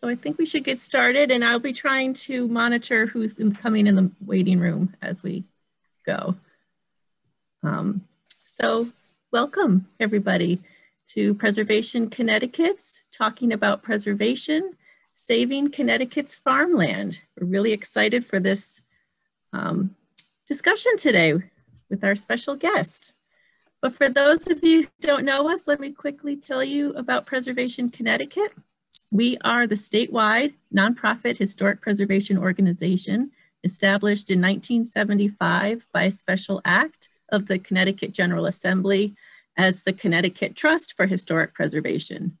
So I think we should get started and I'll be trying to monitor who's coming in the waiting room as we go. Um, so welcome everybody to Preservation Connecticut's talking about preservation, saving Connecticut's farmland. We're really excited for this um, discussion today with our special guest. But for those of you who don't know us, let me quickly tell you about Preservation Connecticut. We are the statewide nonprofit historic preservation organization established in 1975 by a special act of the Connecticut General Assembly as the Connecticut Trust for Historic Preservation.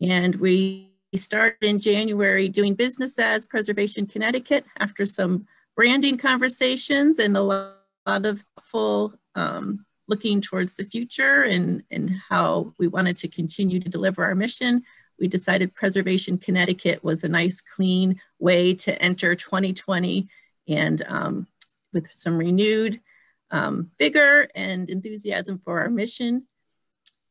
And we started in January doing business as Preservation Connecticut after some branding conversations and a lot of full um, looking towards the future and, and how we wanted to continue to deliver our mission we decided Preservation Connecticut was a nice, clean way to enter 2020 and um, with some renewed um, vigor and enthusiasm for our mission.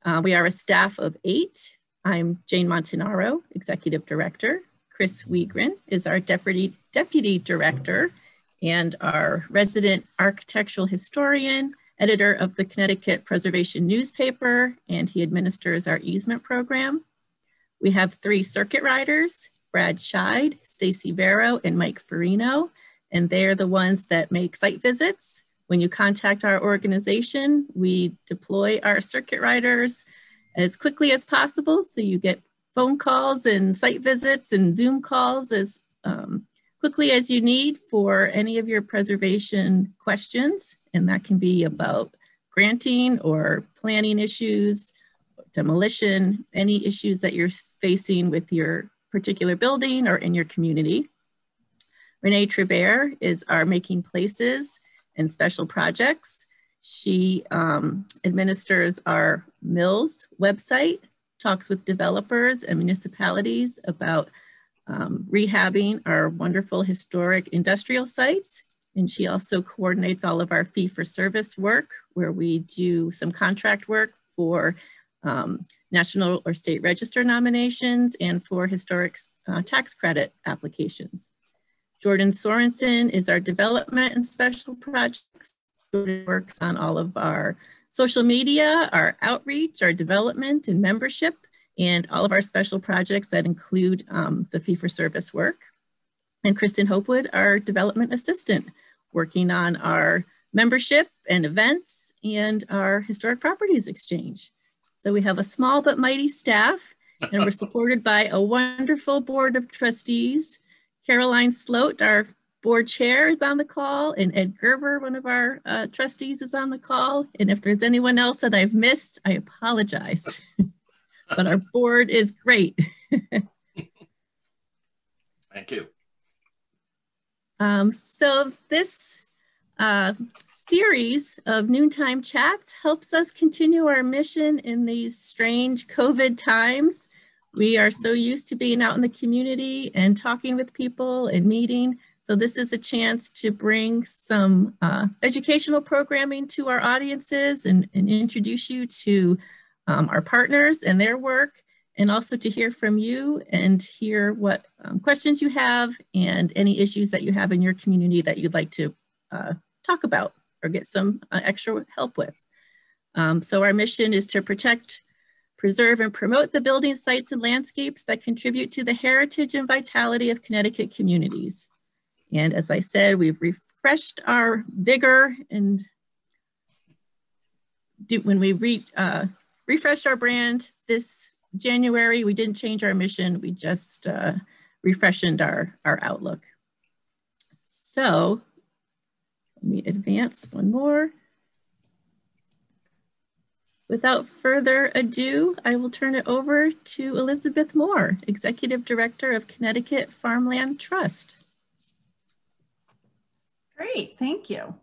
Uh, we are a staff of eight. I'm Jane Montanaro, Executive Director. Chris Wigren is our Deputy, Deputy Director and our resident architectural historian, editor of the Connecticut Preservation newspaper, and he administers our easement program. We have three circuit riders, Brad Scheid, Stacy Barrow, and Mike Farino, and they're the ones that make site visits. When you contact our organization, we deploy our circuit riders as quickly as possible so you get phone calls and site visits and Zoom calls as um, quickly as you need for any of your preservation questions. And that can be about granting or planning issues, demolition, any issues that you're facing with your particular building or in your community. Renee Tribert is our Making Places and Special Projects. She um, administers our Mills website, talks with developers and municipalities about um, rehabbing our wonderful historic industrial sites. And she also coordinates all of our fee for service work where we do some contract work for um, national or state register nominations and for historic uh, tax credit applications. Jordan Sorensen is our development and special projects. Jordan works on all of our social media, our outreach, our development and membership, and all of our special projects that include um, the fee-for-service work. And Kristen Hopewood, our development assistant, working on our membership and events and our historic properties exchange. So we have a small but mighty staff, and we're supported by a wonderful board of trustees. Caroline Sloat, our board chair, is on the call, and Ed Gerber, one of our uh, trustees, is on the call. And if there's anyone else that I've missed, I apologize. but our board is great. Thank you. Um, so this uh, series of noontime chats helps us continue our mission in these strange COVID times. We are so used to being out in the community and talking with people and meeting. So this is a chance to bring some uh, educational programming to our audiences and, and introduce you to um, our partners and their work and also to hear from you and hear what um, questions you have and any issues that you have in your community that you'd like to uh, talk about or get some uh, extra help with. Um, so our mission is to protect, preserve, and promote the building sites and landscapes that contribute to the heritage and vitality of Connecticut communities. And as I said, we've refreshed our vigor and do, when we re, uh, refreshed our brand this January, we didn't change our mission, we just uh, refreshened our, our outlook. So let me advance one more. Without further ado, I will turn it over to Elizabeth Moore, Executive Director of Connecticut Farmland Trust. Great, thank you.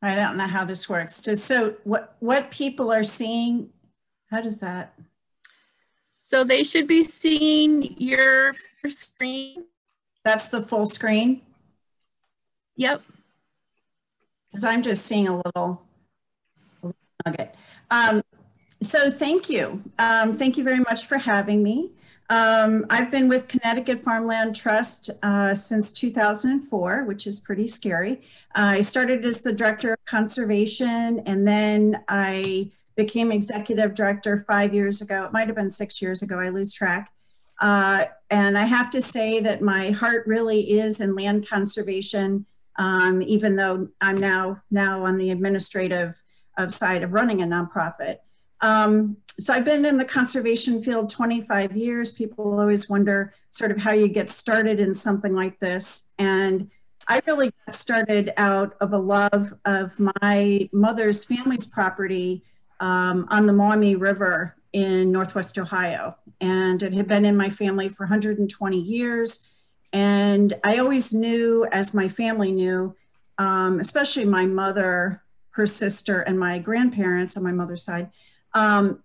I don't know how this works. Just so what what people are seeing, how does that? So they should be seeing your screen. That's the full screen? Yep. Because I'm just seeing a little, a little nugget. Um, so thank you. Um, thank you very much for having me. Um, I've been with Connecticut Farmland Trust uh, since 2004, which is pretty scary. Uh, I started as the Director of Conservation and then I became Executive Director five years ago. It might have been six years ago, I lose track. Uh, and I have to say that my heart really is in land conservation, um, even though I'm now, now on the administrative of side of running a nonprofit. Um, so I've been in the conservation field 25 years. People always wonder sort of how you get started in something like this. And I really got started out of a love of my mother's family's property um, on the Maumee River in Northwest Ohio. And it had been in my family for 120 years. And I always knew, as my family knew, um, especially my mother, her sister, and my grandparents on my mother's side, um,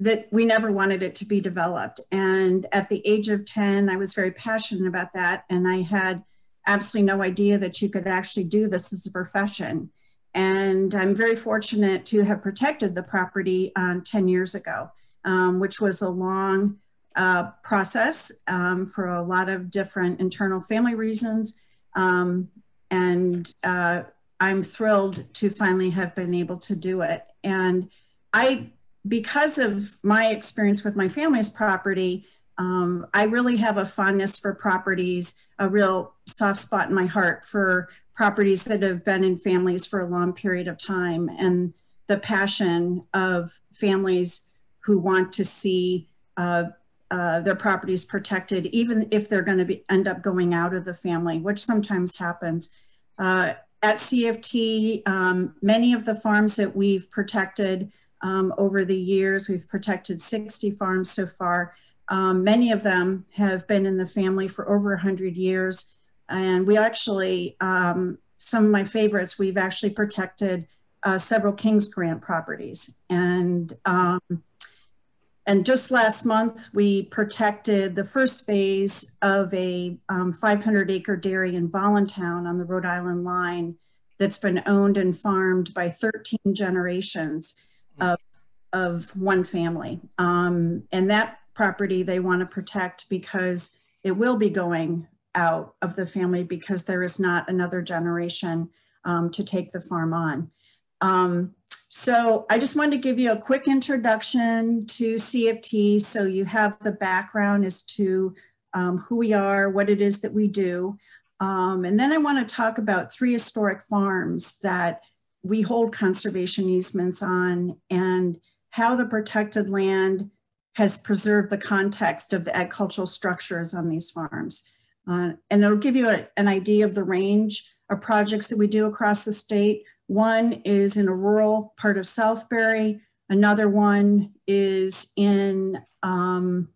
that we never wanted it to be developed. And at the age of 10, I was very passionate about that. And I had absolutely no idea that you could actually do this as a profession. And I'm very fortunate to have protected the property um, 10 years ago, um, which was a long uh, process um, for a lot of different internal family reasons. Um, and uh, I'm thrilled to finally have been able to do it. And I because of my experience with my family's property, um, I really have a fondness for properties, a real soft spot in my heart for properties that have been in families for a long period of time and the passion of families who want to see uh, uh, their properties protected, even if they're going to end up going out of the family, which sometimes happens. Uh, at CFT, um, many of the farms that we've protected um, over the years. We've protected 60 farms so far. Um, many of them have been in the family for over 100 years. And we actually, um, some of my favorites, we've actually protected uh, several King's Grant properties. And, um, and just last month, we protected the first phase of a um, 500 acre dairy in Voluntown on the Rhode Island line that's been owned and farmed by 13 generations of, of one family. Um, and that property they want to protect because it will be going out of the family because there is not another generation um, to take the farm on. Um, so I just wanted to give you a quick introduction to CFT so you have the background as to um, who we are, what it is that we do. Um, and then I want to talk about three historic farms that we hold conservation easements on and how the protected land has preserved the context of the agricultural structures on these farms. Uh, and it'll give you a, an idea of the range of projects that we do across the state. One is in a rural part of Southbury. Another one is in, um,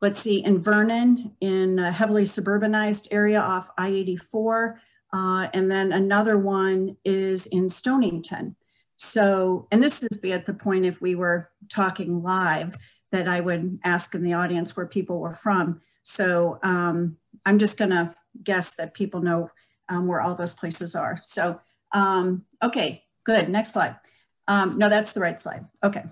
let's see, in Vernon, in a heavily suburbanized area off I-84. Uh, and then another one is in Stonington. So, and this is be at the point if we were talking live that I would ask in the audience where people were from. So um, I'm just gonna guess that people know um, where all those places are. So, um, okay, good, next slide. Um, no, that's the right slide, okay.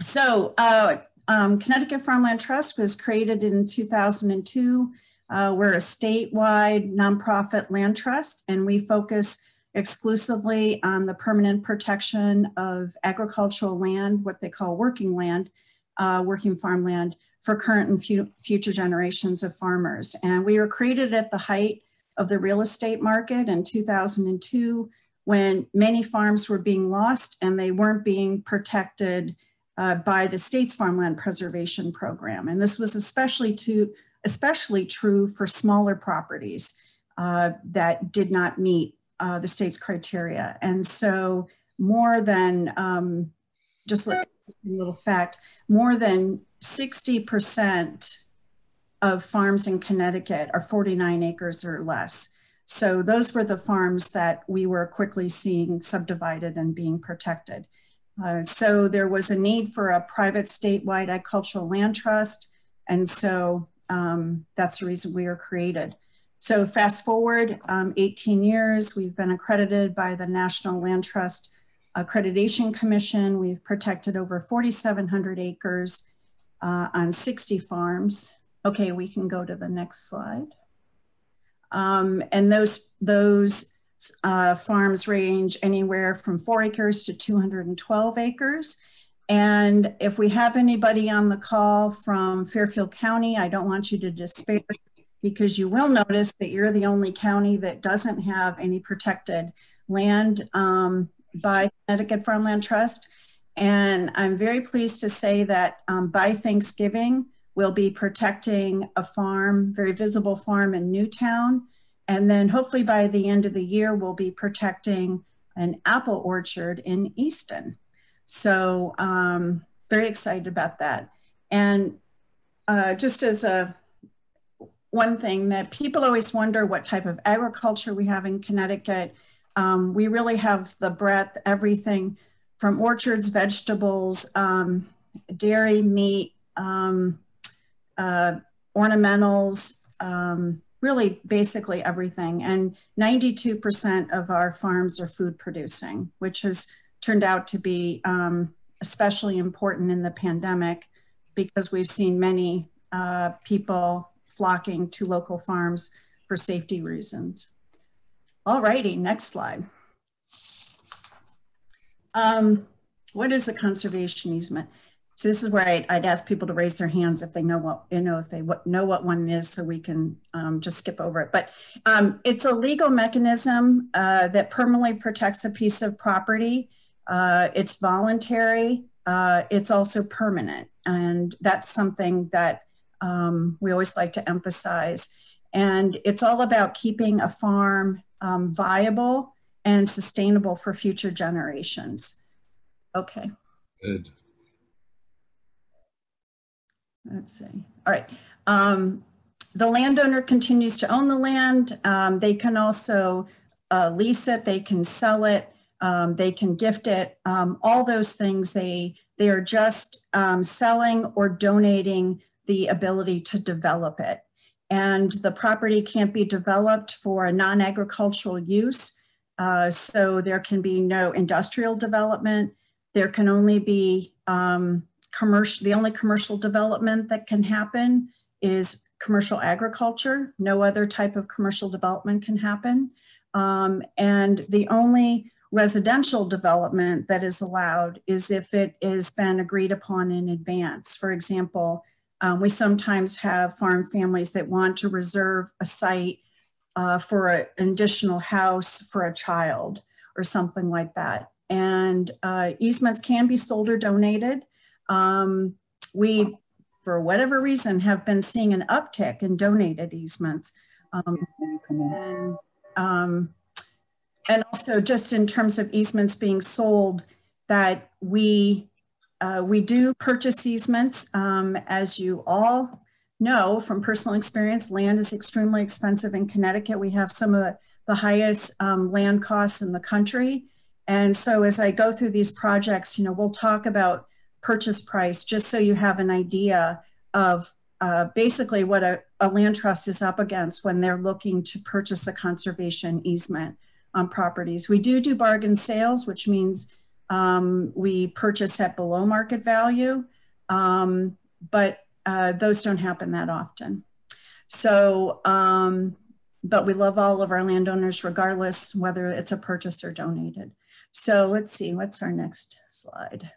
So uh, um, Connecticut Farmland Trust was created in 2002 uh, we're a statewide nonprofit land trust, and we focus exclusively on the permanent protection of agricultural land, what they call working land, uh, working farmland for current and fu future generations of farmers. And we were created at the height of the real estate market in 2002 when many farms were being lost and they weren't being protected uh, by the state's farmland preservation program. And this was especially to especially true for smaller properties uh, that did not meet uh, the state's criteria. And so more than, um, just a little fact, more than 60% of farms in Connecticut are 49 acres or less. So those were the farms that we were quickly seeing subdivided and being protected. Uh, so there was a need for a private statewide agricultural land trust. And so um, that's the reason we were created. So fast forward um, 18 years, we've been accredited by the National Land Trust Accreditation Commission. We've protected over 4,700 acres uh, on 60 farms. Okay, we can go to the next slide. Um, and those, those uh, farms range anywhere from four acres to 212 acres. And if we have anybody on the call from Fairfield County, I don't want you to despair because you will notice that you're the only county that doesn't have any protected land um, by Connecticut Farmland Trust. And I'm very pleased to say that um, by Thanksgiving, we'll be protecting a farm, very visible farm in Newtown. And then hopefully by the end of the year, we'll be protecting an apple orchard in Easton. So um, very excited about that. And uh, just as a one thing that people always wonder what type of agriculture we have in Connecticut. Um, we really have the breadth, everything from orchards, vegetables, um, dairy, meat, um, uh, ornamentals, um, really basically everything. And 92% of our farms are food producing, which has turned out to be um, especially important in the pandemic because we've seen many uh, people flocking to local farms for safety reasons. All righty, next slide. Um, what is a conservation easement? So this is where I'd, I'd, ask people to raise their hands if they know what you know if they know what one is, so we can um, just skip over it. But um, it's a legal mechanism uh, that permanently protects a piece of property. Uh, it's voluntary. Uh, it's also permanent, and that's something that um, we always like to emphasize. And it's all about keeping a farm um, viable and sustainable for future generations. Okay. Good. Let's see. All right. Um, the landowner continues to own the land. Um, they can also uh, lease it. They can sell it. Um, they can gift it. Um, all those things. They they are just um, selling or donating the ability to develop it. And the property can't be developed for a non-agricultural use. Uh, so there can be no industrial development. There can only be um, commercial, the only commercial development that can happen is commercial agriculture. No other type of commercial development can happen. Um, and the only residential development that is allowed is if it has been agreed upon in advance. For example, um, we sometimes have farm families that want to reserve a site uh, for a, an additional house for a child or something like that. And uh, easements can be sold or donated. Um, we, for whatever reason, have been seeing an uptick in donated easements. Um, and, um, and also just in terms of easements being sold, that we uh, we do purchase easements. Um, as you all know from personal experience, land is extremely expensive in Connecticut. We have some of the, the highest um, land costs in the country. And so as I go through these projects, you know, we'll talk about purchase price just so you have an idea of uh, basically what a, a, land trust is up against when they're looking to purchase a conservation easement on properties. We do do bargain sales, which means um, we purchase at below market value, um, but uh, those don't happen that often. So, um, but we love all of our landowners regardless whether it's a purchase or donated. So let's see, what's our next slide?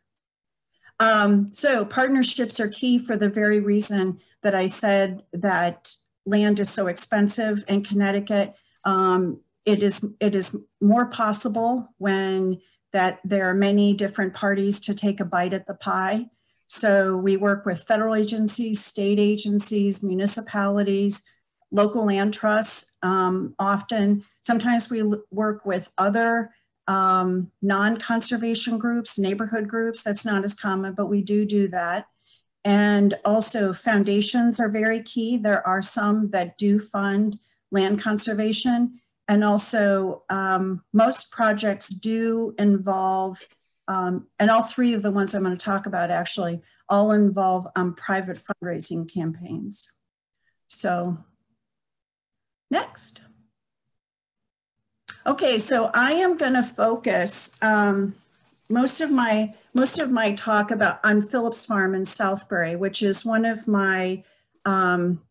Um, so partnerships are key for the very reason that I said that land is so expensive in Connecticut. Um, it is it is more possible when that there are many different parties to take a bite at the pie. So we work with federal agencies, state agencies, municipalities, local land trusts um, often. Sometimes we work with other um, non-conservation groups, neighborhood groups. That's not as common, but we do do that. And also foundations are very key. There are some that do fund land conservation. And also, um, most projects do involve, um, and all three of the ones I'm going to talk about actually all involve um, private fundraising campaigns. So, next. Okay, so I am going to focus um, most of my most of my talk about on Phillips Farm in Southbury, which is one of my um,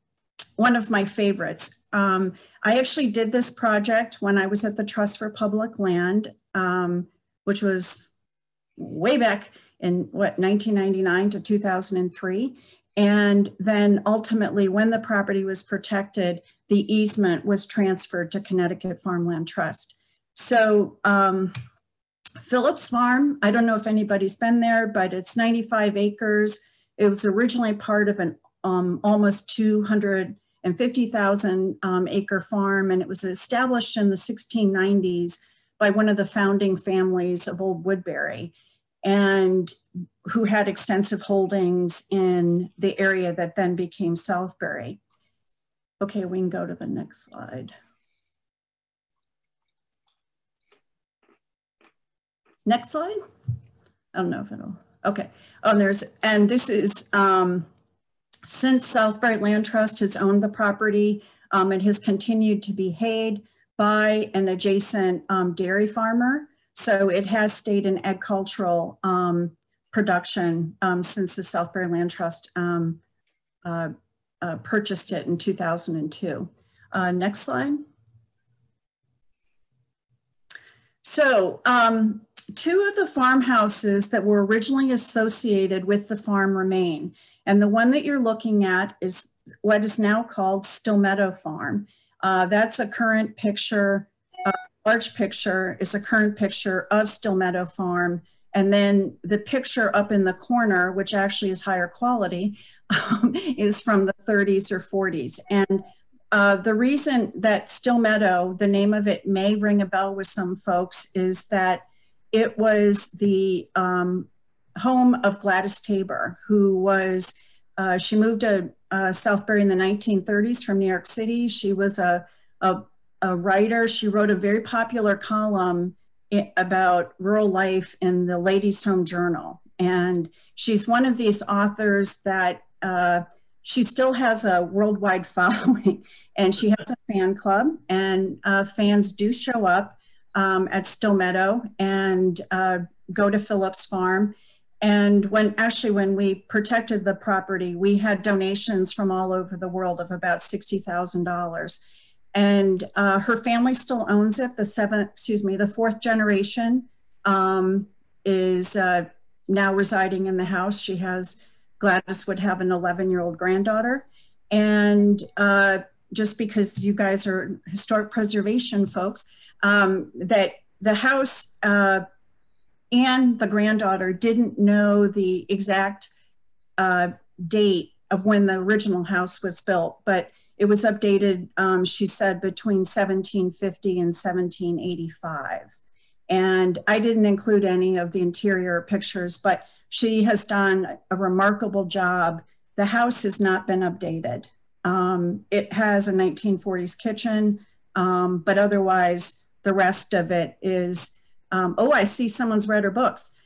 one of my favorites. Um, I actually did this project when I was at the Trust for Public Land, um, which was way back in what 1999 to 2003. And then ultimately, when the property was protected, the easement was transferred to Connecticut Farmland Trust. So um, Phillips Farm, I don't know if anybody's been there, but it's 95 acres. It was originally part of an um, almost 250,000 um, acre farm, and it was established in the 1690s by one of the founding families of Old Woodbury, and who had extensive holdings in the area that then became Southbury. Okay, we can go to the next slide. Next slide. I don't know if it'll, okay. Oh, there's, and this is, um, since Southbury Land Trust has owned the property, um, it has continued to be hayed by an adjacent um, dairy farmer. So it has stayed in agricultural um, production um, since the Southbury Land Trust um, uh, uh, purchased it in 2002. Uh, next slide. So um, two of the farmhouses that were originally associated with the farm remain. And the one that you're looking at is what is now called Still Meadow Farm. Uh, that's a current picture, large picture is a current picture of Still Meadow Farm. And then the picture up in the corner, which actually is higher quality, um, is from the 30s or 40s. And uh, the reason that Still Meadow, the name of it may ring a bell with some folks, is that it was the um, home of Gladys Taber, who was, uh, she moved to uh, Southbury in the 1930s from New York City. She was a, a, a writer. She wrote a very popular column about rural life in the Ladies' Home Journal. And she's one of these authors that uh, she still has a worldwide following and she has a fan club and uh, fans do show up um, at Still Meadow and uh, go to Phillips Farm. And when actually, when we protected the property, we had donations from all over the world of about $60,000. And uh, her family still owns it. The seventh, excuse me, the fourth generation um, is uh, now residing in the house. She has, Gladys would have an 11 year old granddaughter. And uh, just because you guys are historic preservation folks, um, that the house uh, and the granddaughter didn't know the exact uh, date of when the original house was built, but it was updated, um, she said, between 1750 and 1785. And I didn't include any of the interior pictures, but she has done a remarkable job. The house has not been updated. Um, it has a 1940s kitchen, um, but otherwise, the rest of it is, um, oh, I see someone's read her books.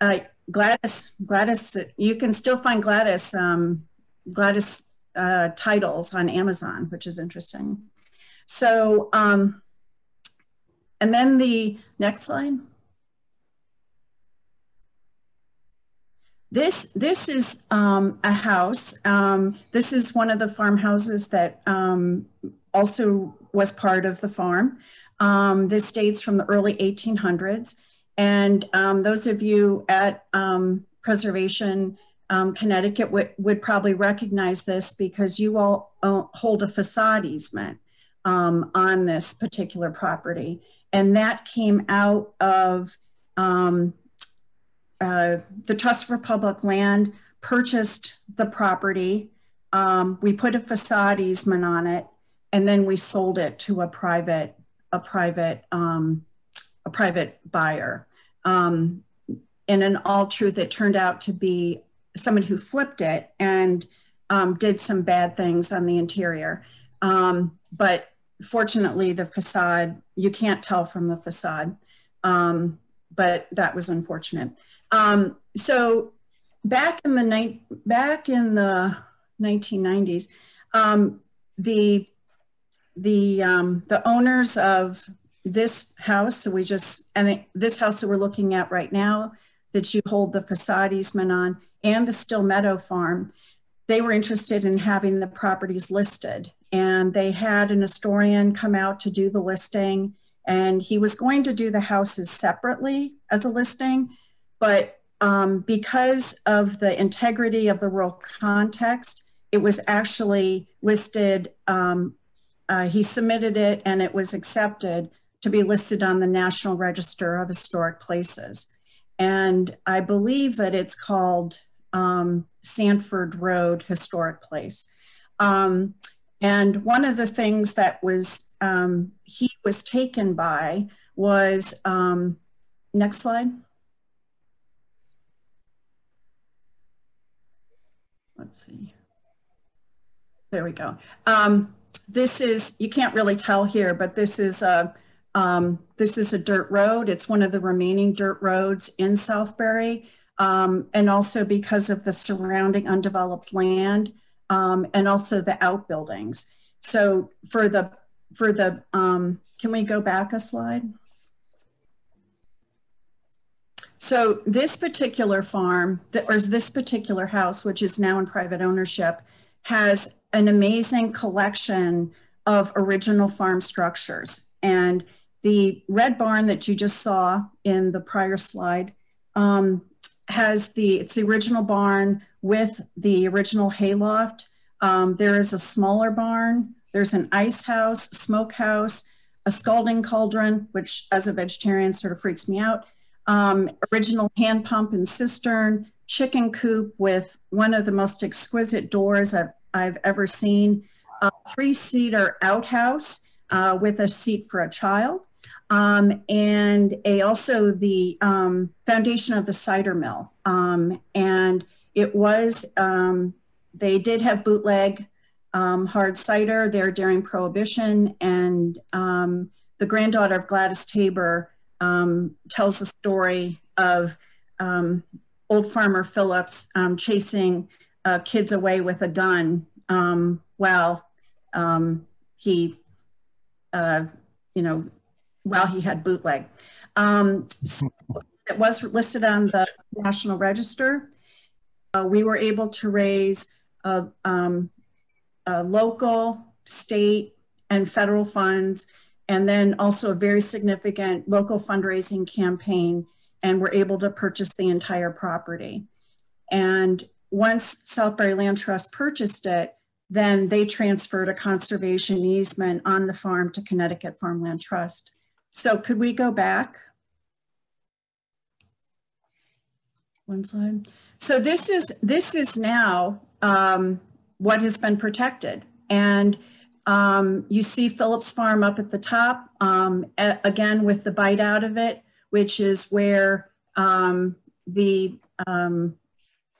Uh, Gladys, Gladys, you can still find Gladys, um, Gladys uh, titles on Amazon, which is interesting. So, um, and then the next slide. This, this is um, a house. Um, this is one of the farmhouses that um, also was part of the farm. Um, this dates from the early 1800s. And um, those of you at um, Preservation um, Connecticut would probably recognize this because you all hold a facade easement um, on this particular property. And that came out of um, uh, the Trust for Public Land purchased the property. we put a facade easement on it and then we sold it to a private a private um, a private buyer. Um, and in all truth, it turned out to be someone who flipped it and um, did some bad things on the interior. Um, but fortunately, the facade you can't tell from the facade. Um, but that was unfortunate. Um, so back in the night, back in the 1990s, the the um, the owners of this house, so we just, and this house that we're looking at right now, that you hold the facade easement on, and the Still Meadow Farm, they were interested in having the properties listed. And they had an historian come out to do the listing, and he was going to do the houses separately as a listing, but um, because of the integrity of the rural context, it was actually listed. Um, uh, he submitted it and it was accepted to be listed on the National Register of Historic Places. And I believe that it's called um, Sanford Road Historic Place. Um, and one of the things that was um, he was taken by was um, next slide. Let's see. There we go. Um, this is you can't really tell here, but this is a um, this is a dirt road. It's one of the remaining dirt roads in Southbury um, and also because of the surrounding undeveloped land um, and also the outbuildings. So for the, for the, um, can we go back a slide? So this particular farm, or this particular house, which is now in private ownership, has an amazing collection of original farm structures. And the red barn that you just saw in the prior slide um, has the, it's the original barn with the original hayloft. Um, there is a smaller barn. There's an ice house, smokehouse, a scalding cauldron, which as a vegetarian sort of freaks me out. Um, original hand pump and cistern, chicken coop with one of the most exquisite doors I've, I've ever seen, a three-seater outhouse uh, with a seat for a child, um, and a, also the um, foundation of the cider mill. Um, and it was, um, they did have bootleg um, hard cider there during Prohibition. And um, the granddaughter of Gladys Taber tells the story of old farmer Phillips chasing uh, kids away with a gun while he, uh, you know, while he had bootleg. Um, so it was listed on the National Register. Uh, we were able to raise a, um, local, state, and federal funds, and then also a very significant local fundraising campaign, and we're able to purchase the entire property. And once Southbury Land Trust purchased it, then they transferred a conservation easement on the farm to Connecticut Farmland Trust. So could we go back? One slide. So this is this is now um, what has been protected, and um, you see Phillips Farm up at the top um, again with the bite out of it, which is where um, the um,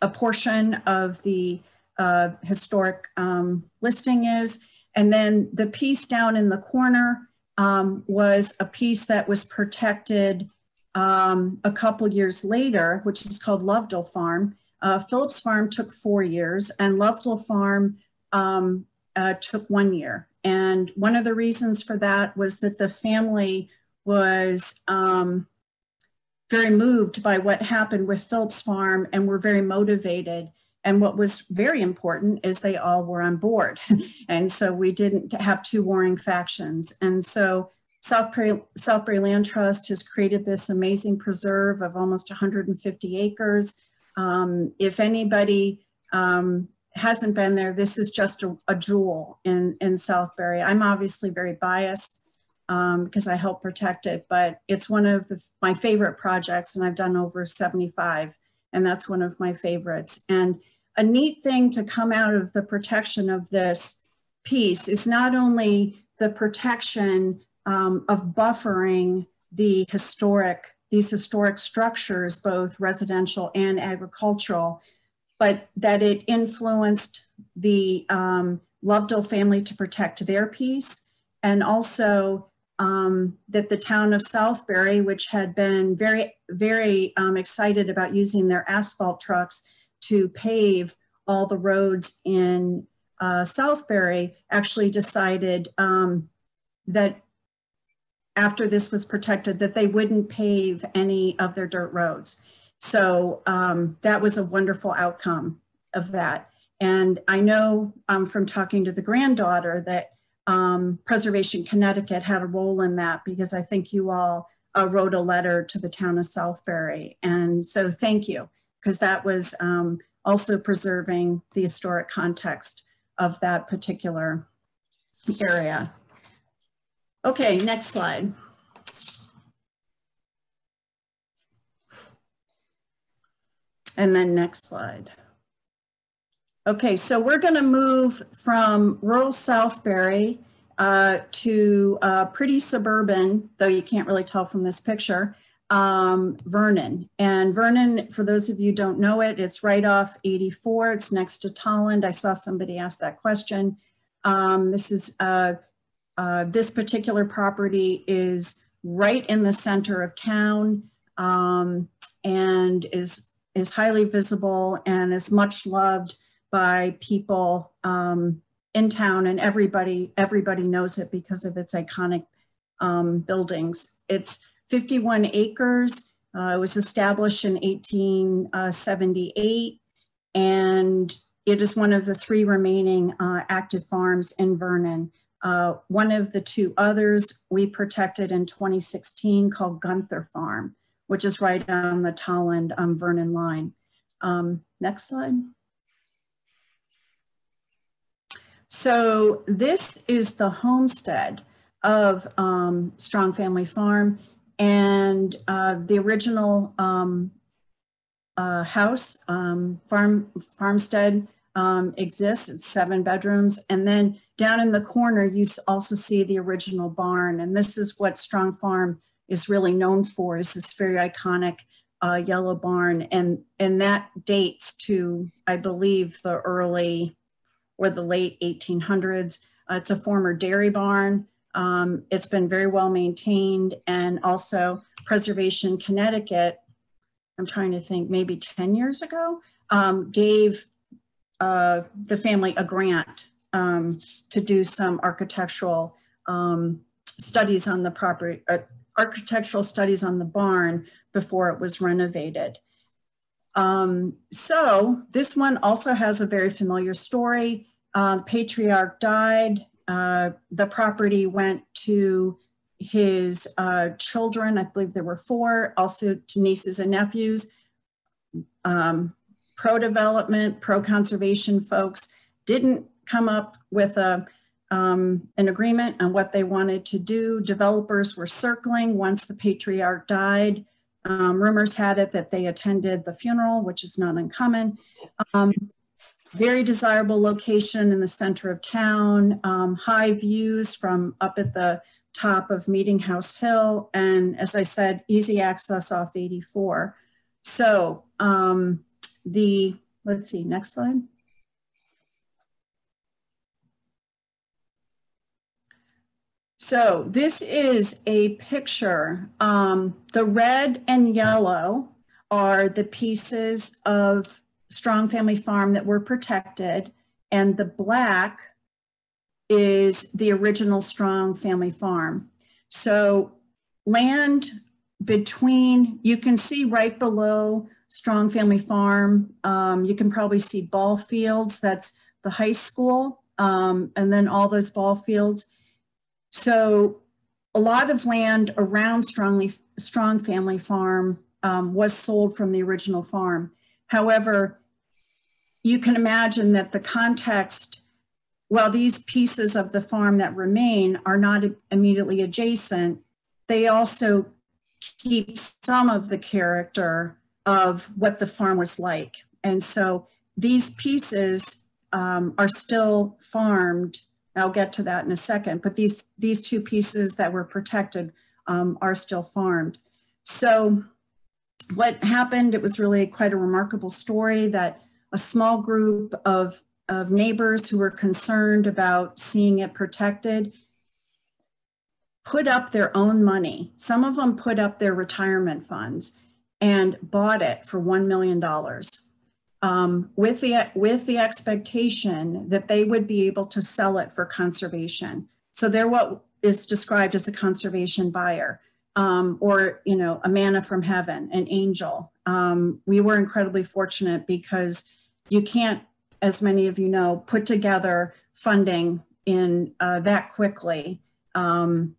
a portion of the uh, historic um, listing is, and then the piece down in the corner um, was a piece that was protected um, a couple years later, which is called Lovedale Farm. Uh, Phillips Farm took four years, and Lovedale Farm um, uh, took one year. And one of the reasons for that was that the family was um, very moved by what happened with Phillips Farm and were very motivated and what was very important is they all were on board. and so we didn't have two warring factions. And so Southbury, Southbury Land Trust has created this amazing preserve of almost 150 acres. Um, if anybody um, hasn't been there, this is just a, a, jewel in, in Southbury. I'm obviously very biased um, because I help protect it, but it's one of the, my favorite projects and I've done over 75 and that's one of my favorites. And a neat thing to come out of the protection of this piece is not only the protection um, of buffering the historic, these historic structures, both residential and agricultural, but that it influenced the um, family to protect their piece and also um, that the town of Southbury, which had been very, very um, excited about using their asphalt trucks to pave all the roads in uh, Southbury actually decided um, that after this was protected, that they wouldn't pave any of their dirt roads. So um, that was a wonderful outcome of that. And I know um, from talking to the granddaughter that um, Preservation Connecticut had a role in that because I think you all uh, wrote a letter to the town of Southbury. And so thank you, because that was um, also preserving the historic context of that particular area. Okay, next slide. And then next slide. Okay, so we're going to move from rural Southbury uh, to uh, pretty suburban, though you can't really tell from this picture, um, Vernon. And Vernon, for those of you don't know it, it's right off 84. It's next to Tolland. I saw somebody ask that question. Um, this is uh, uh, this particular property is right in the center of town um, and is is highly visible and is much loved by people um, in town and everybody everybody knows it because of its iconic um, buildings. It's 51 acres. Uh, it was established in 1878 and it is one of the three remaining uh, active farms in Vernon. Uh, one of the two others we protected in 2016 called Gunther Farm, which is right on the Tolland um, Vernon line. Um, next slide. So this is the homestead of um, Strong Family Farm and uh, the original um, uh, house, um, farm, farmstead um, exists. It's seven bedrooms. And then down in the corner, you also see the original barn. And this is what Strong Farm is really known for is this very iconic uh, yellow barn. And, and that dates to, I believe, the early or the late 1800s. Uh, it's a former dairy barn. Um, it's been very well maintained and also Preservation Connecticut, I'm trying to think, maybe 10 years ago, um, gave uh, the family a grant um, to do some architectural um, studies on the property, uh, architectural studies on the barn before it was renovated. Um, so this one also has a very familiar story. Uh, patriarch died. Uh, the property went to his uh, children. I believe there were four, also to nieces and nephews. Um, pro-development, pro-conservation folks didn't come up with a um, an agreement on what they wanted to do. Developers were circling once the patriarch died. Um, rumors had it that they attended the funeral, which is not uncommon. Um, very desirable location in the center of town, um, high views from up at the top of Meeting House Hill, and as I said, easy access off 84. So um, the, let's see, next slide. So this is a picture. Um, the red and yellow are the pieces of Strong Family Farm that were protected, and the black is the original Strong Family Farm. So land between, you can see right below Strong Family Farm, um, you can probably see ball fields, that's the high school, um, and then all those ball fields. So a lot of land around Strongly, Strong Family Farm um, was sold from the original farm. However, you can imagine that the context, while these pieces of the farm that remain are not immediately adjacent, they also keep some of the character of what the farm was like. And so these pieces um, are still farmed I'll get to that in a second, but these, these two pieces that were protected um, are still farmed. So what happened, it was really quite a remarkable story that a small group of, of neighbors who were concerned about seeing it protected put up their own money. Some of them put up their retirement funds and bought it for $1 million um, with the with the expectation that they would be able to sell it for conservation. So they're what is described as a conservation buyer um, or, you know, a manna from heaven, an angel. Um, we were incredibly fortunate because you can't, as many of you know, put together funding in uh, that quickly. Um,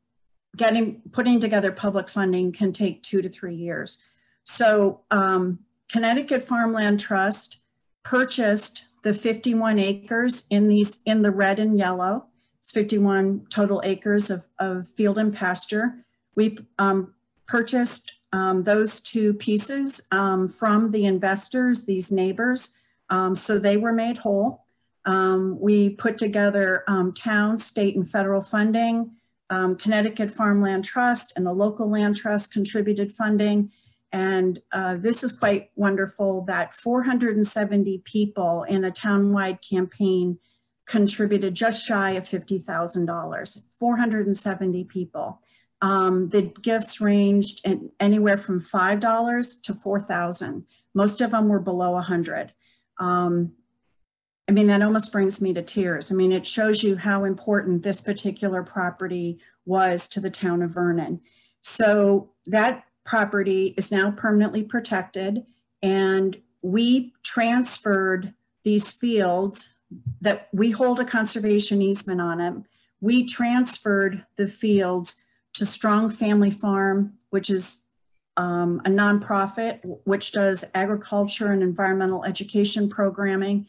getting, putting together public funding can take two to three years. So um, Connecticut Farmland Trust purchased the 51 acres in these in the red and yellow. It's 51 total acres of, of field and pasture. We um, purchased um, those two pieces um, from the investors, these neighbors, um, so they were made whole. Um, we put together um, town, state, and federal funding. Connecticut Farmland Trust and the local land trust contributed funding. And uh, this is quite wonderful that 470 people in a townwide campaign contributed just shy of $50,000, 470 people. Um, the gifts ranged in anywhere from $5 to 4,000. Most of them were below 100. Um, I mean, that almost brings me to tears. I mean, it shows you how important this particular property was to the town of Vernon. So that property is now permanently protected and we transferred these fields that we hold a conservation easement on them. We transferred the fields to Strong Family Farm, which is um, a nonprofit which does agriculture and environmental education programming.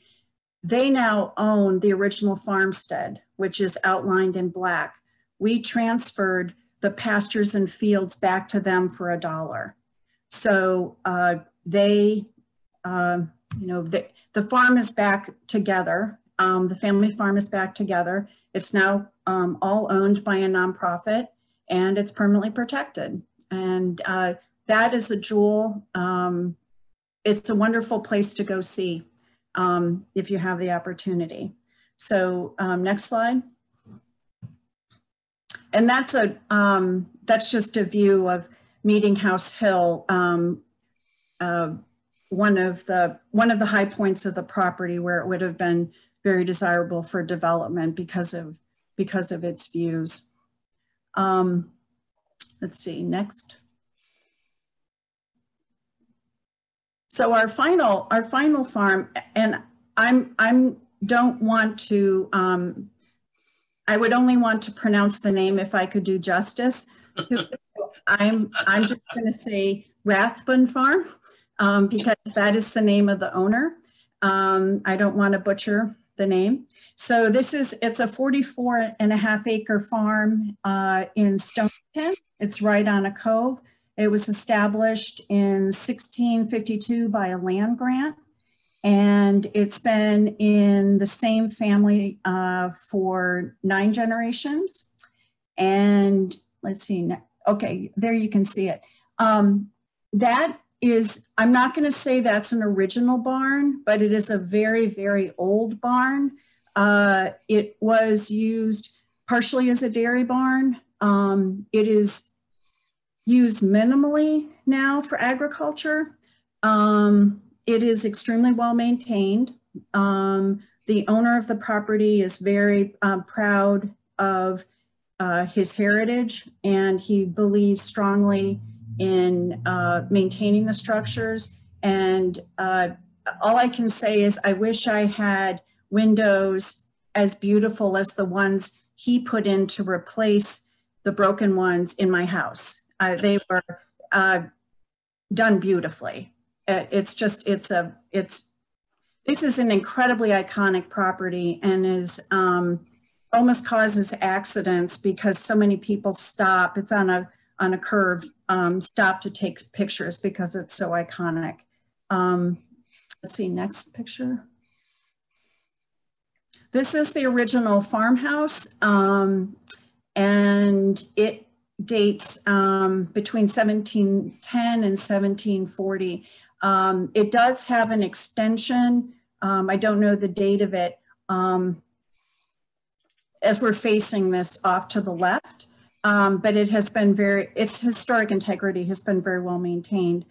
They now own the original farmstead, which is outlined in black. We transferred the pastures and fields back to them for a dollar. So uh, they, uh, you know, the, the farm is back together. Um, the family farm is back together. It's now um, all owned by a nonprofit and it's permanently protected. And uh, that is a jewel. Um, it's a wonderful place to go see um, if you have the opportunity. So um, next slide. And that's a um, that's just a view of Meeting House Hill, um, uh, one of the one of the high points of the property where it would have been very desirable for development because of because of its views. Um, let's see, next. So our final, our final farm, and I'm, I'm don't want to, um, I would only want to pronounce the name if I could do justice. I'm, I'm just going to say Rathbun Farm um, because that is the name of the owner. Um, I don't want to butcher the name. So this is, it's a 44 and a half acre farm uh, in Stonington. It's right on a cove. It was established in 1652 by a land grant. And it's been in the same family uh, for nine generations. And let's see, okay, there you can see it. Um, that is, I'm not going to say that's an original barn, but it is a very, very old barn. Uh, it was used partially as a dairy barn. Um, it is used minimally now for agriculture. Um, it is extremely well maintained. Um, the owner of the property is very um, proud of uh, his heritage and he believes strongly in uh, maintaining the structures. And uh, all I can say is I wish I had windows as beautiful as the ones he put in to replace the broken ones in my house. Uh, they were uh, done beautifully. It's just, it's a, it's, this is an incredibly iconic property and is um, almost causes accidents because so many people stop. It's on a on a curve, um, stop to take pictures because it's so iconic. Um, let's see, next picture. This is the original farmhouse um, and it dates um, between 1710 and 1740. Um, it does have an extension. Um, I don't know the date of it. as we're facing this off to the left, um, but it has been very, its historic integrity has been very well maintained.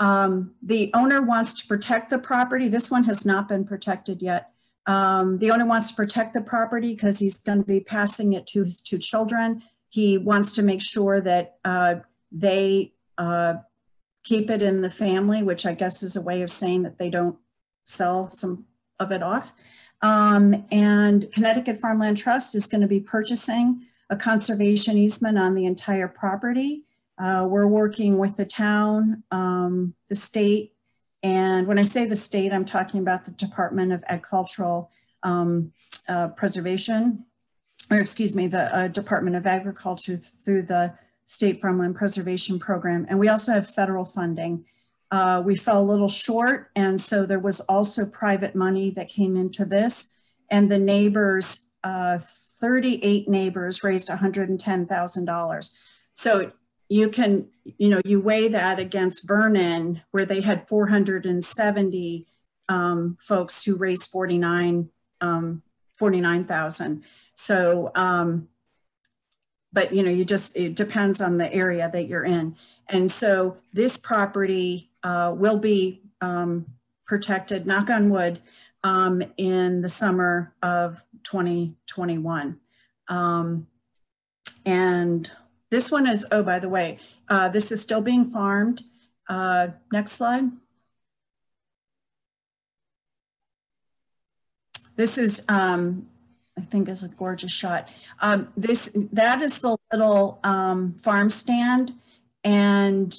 Um, the owner wants to protect the property. This one has not been protected yet. Um, the owner wants to protect the property because he's going to be passing it to his two children. He wants to make sure that uh, they uh, keep it in the family, which I guess is a way of saying that they don't sell some of it off. Um, and Connecticut Farmland Trust is going to be purchasing a conservation easement on the entire property. Uh, we're working with the town, um, the state, and when I say the state, I'm talking about the Department of Agricultural um, uh, Preservation, or excuse me, the uh, Department of Agriculture through the State Farmland Preservation Program. And we also have federal funding. Uh, we fell a little short, and so there was also private money that came into this. And the neighbors, uh, 38 neighbors raised $110,000. So you can, you know, you weigh that against Vernon, where they had 470 um, folks who raised 49, um, 49,000. So, um, but you know, you just, it depends on the area that you're in. And so this property uh, will be um, protected, knock on wood, um, in the summer of 2021. Um, and this one is, oh, by the way, uh, this is still being farmed. Uh, next slide. This is, um, I think is a gorgeous shot. Um, this, that is the little um, farm stand and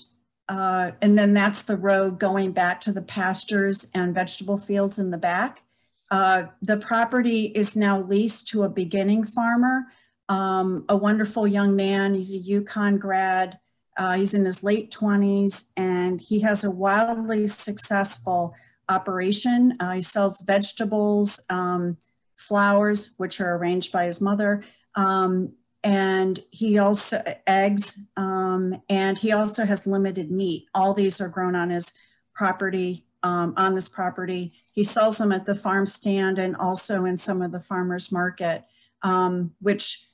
uh, and then that's the road going back to the pastures and vegetable fields in the back. Uh, the property is now leased to a beginning farmer, um, a wonderful young man. He's a UConn grad. Uh, he's in his late 20s and he has a wildly successful operation. Uh, he sells vegetables, um, flowers, which are arranged by his mother, um, and he also eggs um, and he also has limited meat. All these are grown on his property um, on this property. He sells them at the farm stand and also in some of the farmers market um, which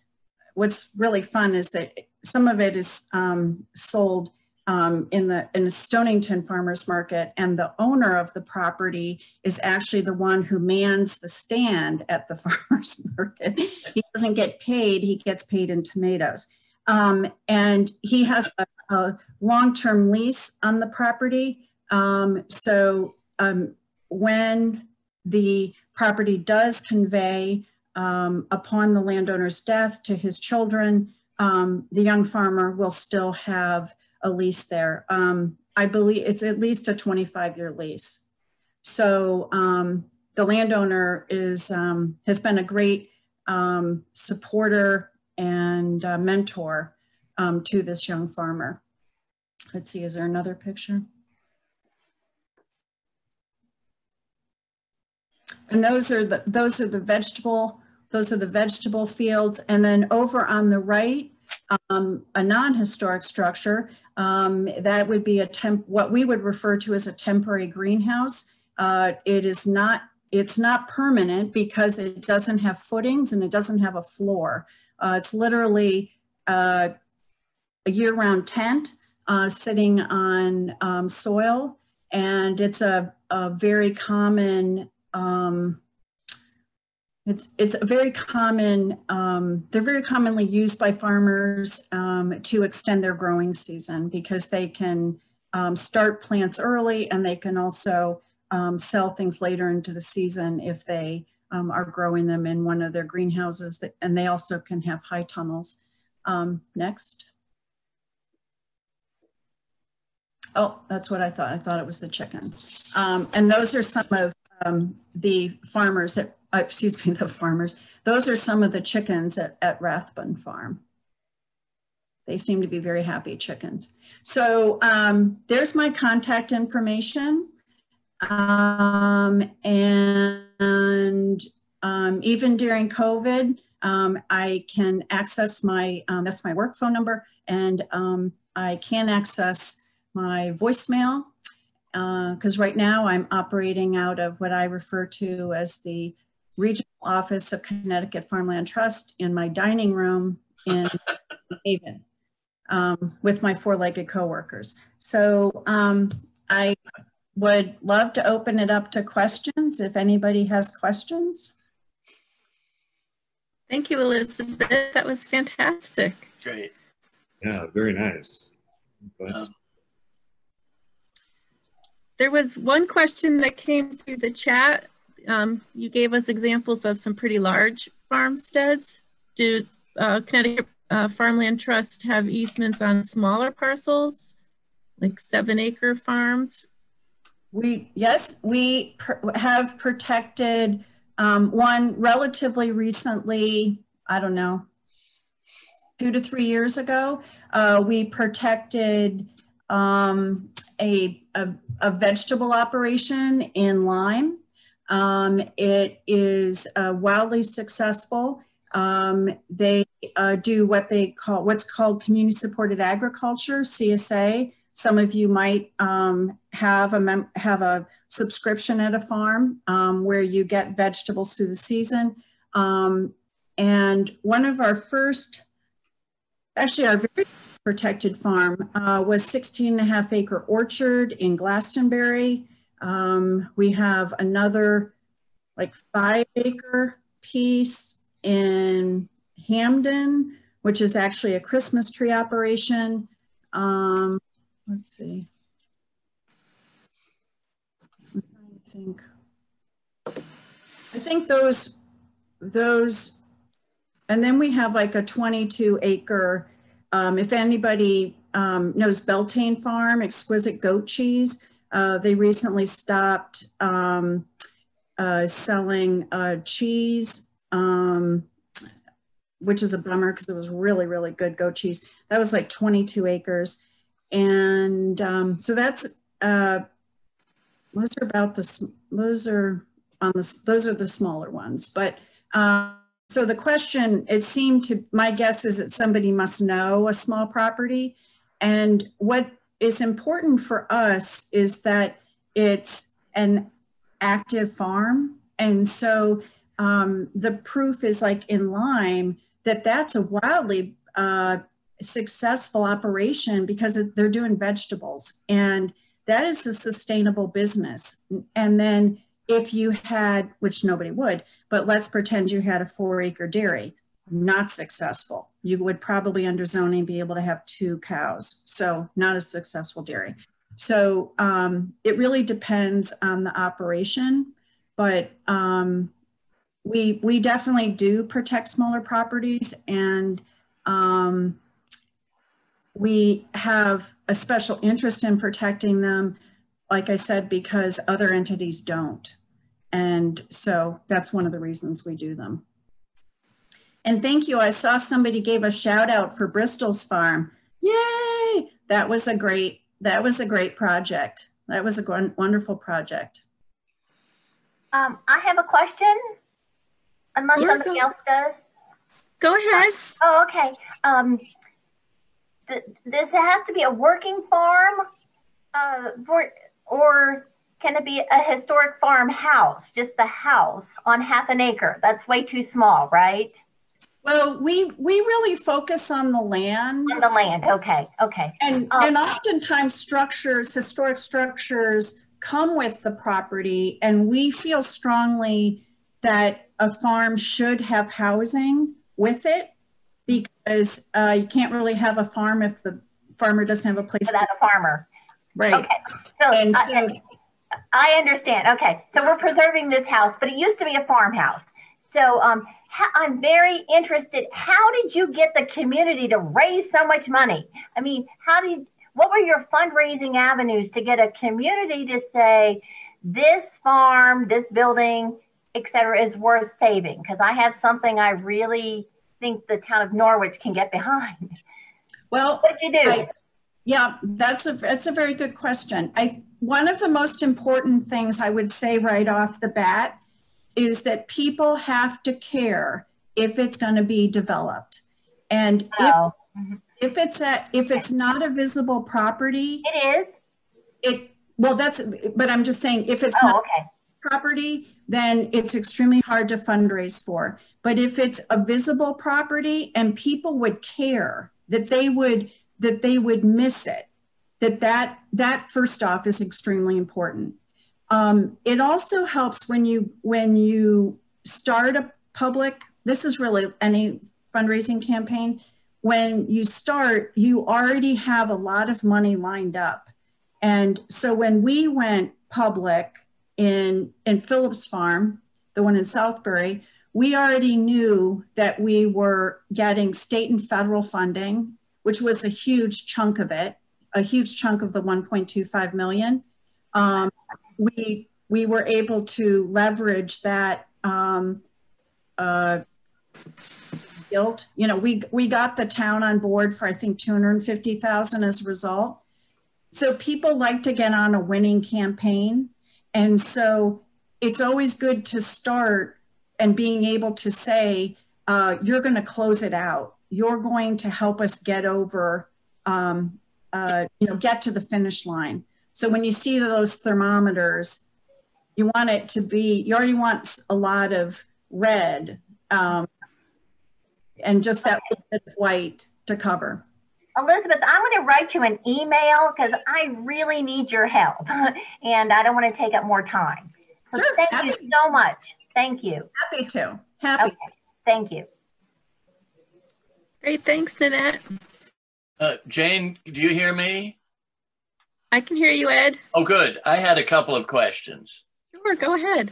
what's really fun is that some of it is um, sold um, in the in the Stonington Farmers Market, and the owner of the property is actually the one who mans the stand at the farmers market. He doesn't get paid; he gets paid in tomatoes. Um, and he has a, a long-term lease on the property. Um, so um, when the property does convey um, upon the landowner's death to his children, um, the young farmer will still have a lease there. Um, I believe it's at least a 25 year lease. So um, the landowner is um, has been a great um, supporter and uh, mentor um, to this young farmer. Let's see, is there another picture? And those are the those are the vegetable those are the vegetable fields. And then over on the right, um, a non-historic structure, um, that would be a temp, what we would refer to as a temporary greenhouse. Uh, it is not, it's not permanent because it doesn't have footings and it doesn't have a floor. Uh, it's literally uh, a year-round tent uh, sitting on um, soil, and it's a, a very common um, it's, it's a very common, um, they're very commonly used by farmers um, to extend their growing season because they can um, start plants early and they can also um, sell things later into the season if they um, are growing them in one of their greenhouses that, and they also can have high tunnels. Um, next. Oh, that's what I thought. I thought it was the chicken. and those are some of the farmers that uh, excuse me, the farmers. Those are some of the chickens at, at Rathbun Farm. They seem to be very happy chickens. So um, there's my contact information. Um, and um, even during COVID, um, I can access my, um, that's my work phone number, and um, I can access my voicemail because uh, right now I'm operating out of what I refer to as the regional office of Connecticut Farmland Trust in my dining room in Haven um, with my four-legged coworkers. So um, I would love to open it up to questions if anybody has questions. Thank you, Elizabeth. That was fantastic. Great. Yeah, very nice. Um, there was one question that came through the chat. Um, you gave us examples of some pretty large farmsteads. Do uh, Connecticut uh, Farmland Trust have easements on smaller parcels, like seven acre farms? We, yes, we pr have protected um, one relatively recently, I don't know, two to three years ago. Uh, we protected um, a, a, a, vegetable operation in Lyme. Um, it is uh, wildly successful. Um, they uh, do what they call what's called community supported agriculture CSA. Some of you might um, have a have a subscription at a farm um, where you get vegetables through the season. Um, and one of our first, actually our very protected farm uh, was 16 and a half acre orchard in Glastonbury. Um, we have another like five acre piece in Hamden, which is actually a Christmas tree operation. Um, let's see. I'm trying to think. I think those, those, and then we have like a 22 acre, um, if anybody um, knows Beltane Farm, exquisite goat cheese, uh, they recently stopped um, uh, selling uh, cheese um, which is a bummer because it was really, really good goat cheese. That was like 22 acres. And um, so that's, uh, those are about the, those are on the, those are the smaller ones. But uh, so the question, it seemed to, my guess is that somebody must know a small property. And what is important for us is that it's an active farm. And so um, the proof is like in Lyme that that's a wildly uh, successful operation because they're doing vegetables and that is a sustainable business. And then if you had, which nobody would, but let's pretend you had a four acre dairy, not successful. You would probably under zoning be able to have two cows. So not a successful dairy. So um, it really depends on the operation, but um, we we definitely do protect smaller properties and um, we have a special interest in protecting them like i said because other entities don't and so that's one of the reasons we do them and thank you i saw somebody gave a shout out for bristol's farm yay that was a great that was a great project that was a wonderful project um, i have a question unless yeah, somebody go, else does. Go ahead. Oh, okay. Um, th this has to be a working farm, uh, for, or can it be a historic farmhouse, just the house on half an acre? That's way too small, right? Well, we we really focus on the land. On the land, okay, okay. And um, and oftentimes structures, historic structures, come with the property, and we feel strongly that a farm should have housing with it because uh, you can't really have a farm if the farmer doesn't have a place without to, a farmer. Right. Okay. So, and uh, so I understand. Okay. So we're preserving this house, but it used to be a farmhouse. So um, I'm very interested. How did you get the community to raise so much money? I mean, how did what were your fundraising avenues to get a community to say this farm, this building et cetera, is worth saving? Because I have something I really think the town of Norwich can get behind. Well, what did you do? I, yeah, that's a that's a very good question. I one of the most important things I would say right off the bat is that people have to care if it's going to be developed, and oh. if, if it's a if it's not a visible property, it is. It well, that's but I'm just saying if it's oh, not, okay property, then it's extremely hard to fundraise for. But if it's a visible property and people would care that they would that they would miss it, that that that first off is extremely important. Um, it also helps when you when you start a public. This is really any fundraising campaign. when you start, you already have a lot of money lined up. And so when we went public in, in Phillips Farm, the one in Southbury, we already knew that we were getting state and federal funding, which was a huge chunk of it, a huge chunk of the 1.25 million. Um, we we were able to leverage that um, uh, guilt. You know, we we got the town on board for I think 250,000 as a result. So people like to get on a winning campaign, and so it's always good to start and being able to say, uh, you're going to close it out. You're going to help us get over, um, uh, you know, get to the finish line. So when you see those thermometers, you want it to be, you already want a lot of red um, and just that little bit of white to cover. Elizabeth, I'm going to write you an email because I really need your help and I don't want to take up more time. So sure, thank happy. you so much. Thank you. Happy to. Happy okay. to. Thank you. Great. Thanks, Nanette. Uh, Jane, do you hear me? I can hear you, Ed. Oh, good. I had a couple of questions. Sure, go ahead.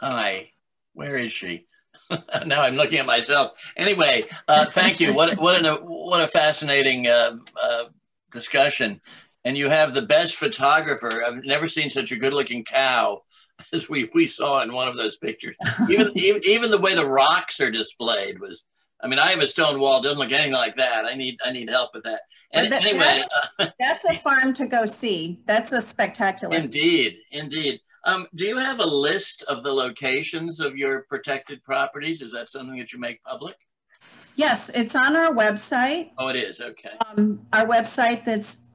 Hi, where is she? now I'm looking at myself. Anyway, uh, thank you. What what a what a fascinating uh, uh, discussion. And you have the best photographer. I've never seen such a good-looking cow as we, we saw in one of those pictures. Even, even, even the way the rocks are displayed was, I mean, I have a stone wall, doesn't look anything like that. I need, I need help with that. And that, anyway, that's, uh, that's a farm to go see. That's a spectacular. Indeed, indeed. Um, do you have a list of the locations of your protected properties? Is that something that you make public? Yes, it's on our website. Oh, it is. Okay. Um, our website that's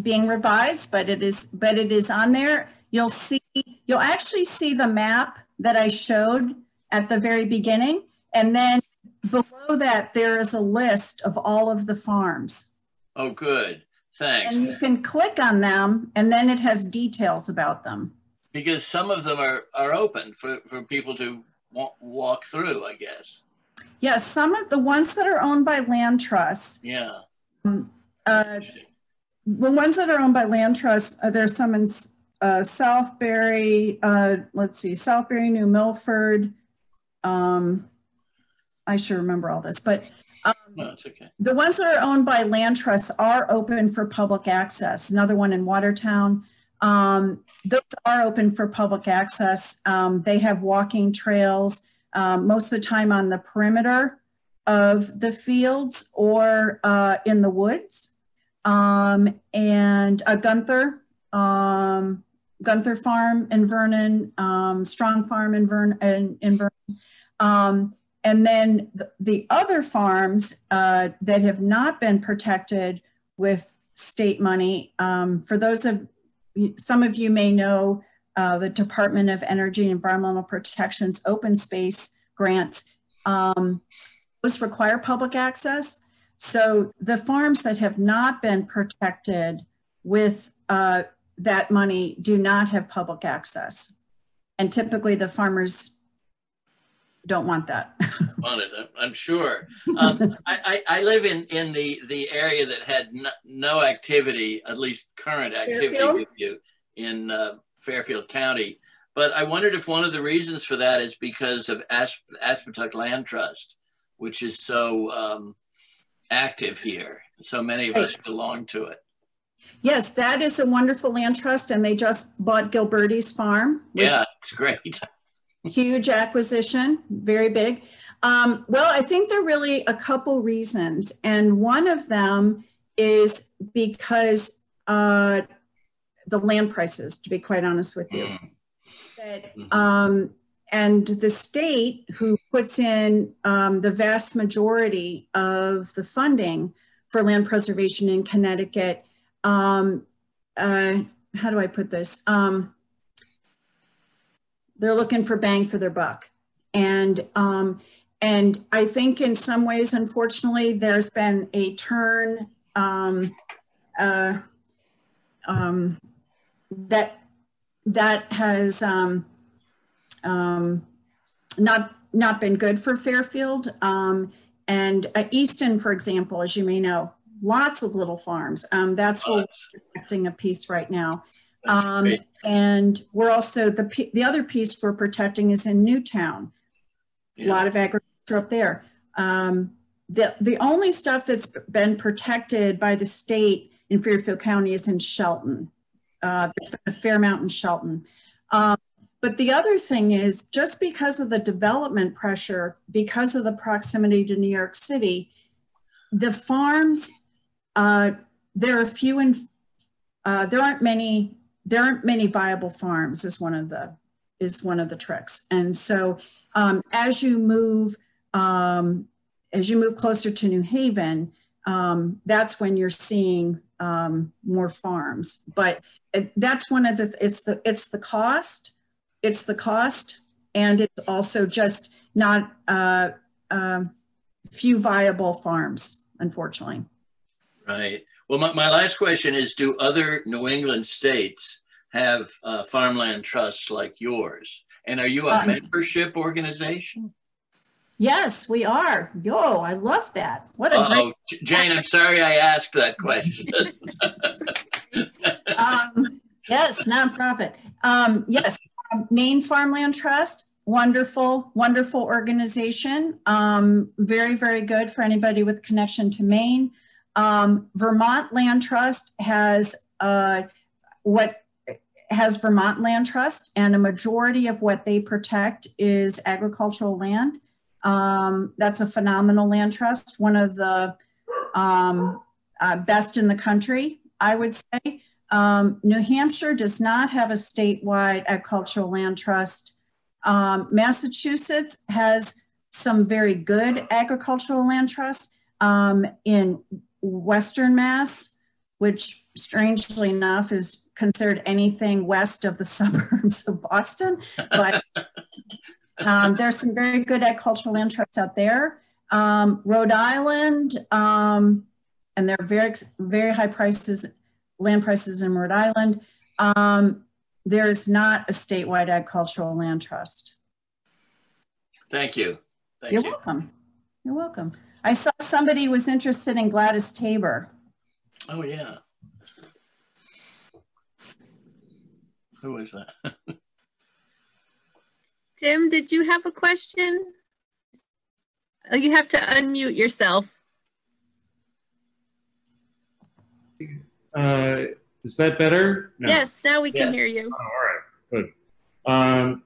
being revised, but it is, but it is on there. You'll see, you'll actually see the map that I showed at the very beginning. And then below that, there is a list of all of the farms. Oh, good. Thanks. And you can click on them and then it has details about them. Because some of them are, are open for, for people to walk, walk through, I guess. Yes, yeah, some of the ones that are owned by land trusts. Yeah. Um, uh, the ones that are owned by land trusts, uh, there's some in uh, Southbury, uh, let's see, Southbury, New Milford. Um, I should remember all this, but um, no, it's okay. the ones that are owned by land trusts are open for public access. Another one in Watertown. Um, those are open for public access. Um, they have walking trails um, most of the time on the perimeter of the fields or uh, in the woods. Um, and uh, Gunther, um, Gunther Farm in Vernon, um, Strong Farm in, Vern, in, in Vernon. And then the, the other farms uh, that have not been protected with state money, um, for those of some of you may know uh, the Department of Energy and Environmental Protection's open space grants. Um, those require public access. So the farms that have not been protected with uh, that money do not have public access. And typically the farmers don't want that. want it, I'm sure. Um, I, I, I, live in, in the, the area that had no, no activity, at least current activity Fairfield? with you in uh, Fairfield County. But I wondered if one of the reasons for that is because of Asp Aspetuck Land Trust, which is so um, active here. So many of us belong to it. Yes, that is a wonderful land trust, and they just bought Gilbertie's farm. Yeah, it's great. huge acquisition, very big. Um, well, I think there are really a couple reasons, and one of them is because uh, the land prices. To be quite honest with you, mm. that, mm-hmm. um, and the state who puts in um, the vast majority of the funding for land preservation in Connecticut um, uh, how do I put this? Um, they're looking for bang for their buck. And, um, and I think in some ways, unfortunately, there's been a turn um, uh, um, that, that has um, um, not, not been good for Fairfield. Um, and uh, Easton, for example, as you may know, lots of little farms. Um, that's what we're protecting a piece right now. Um, and we're also, the, the other piece we're protecting is in Newtown. Yeah. A lot of agriculture up there. Um, the, the only stuff that's been protected by the state in Fairfield County is in Shelton. Uh, a fair amount in Shelton. Um, but the other thing is just because of the development pressure, because of the proximity to New York City, the farms, uh, there are few and uh, there aren't many, there aren't many viable farms is one of the, is one of the tricks. And so um, as you move, um, as you move closer to New Haven, um, that's when you're seeing um, more farms. But it, that's one of the, it's the, it's the cost it's the cost and it's also just not uh, uh, few viable farms, unfortunately. Right. Well, my, my last question is, do other New England states have uh, farmland trusts like yours? And are you a um, membership organization? Yes, we are. Yo, I love that. What a oh, great- Jane, I'm sorry I asked that question. um, yes, nonprofit. Um, yes, Maine Farmland Trust, wonderful, wonderful organization. Um, very, very good for anybody with connection to Maine. Um, Vermont Land Trust has uh, what has Vermont Land Trust, and a majority of what they protect is agricultural land. Um, that's a phenomenal land trust, one of the um, uh, best in the country, I would say. Um, New Hampshire does not have a statewide agricultural land trust. Um, Massachusetts has some very good agricultural land trusts um, in Western Mass, which strangely enough is considered anything west of the suburbs of Boston. But um, there's some very good agricultural land trusts out there. Um, Rhode Island, um, and they're very, very high prices land prices in Rhode Island. Um, there is not a statewide agricultural land trust. Thank you. Thank You're you. welcome. You're welcome. I saw somebody was interested in Gladys Taber. Oh yeah. Who is that? Tim, did you have a question? Oh, you have to unmute yourself. Uh, is that better? No. Yes, now we can hear you. Oh, all right, good. Um,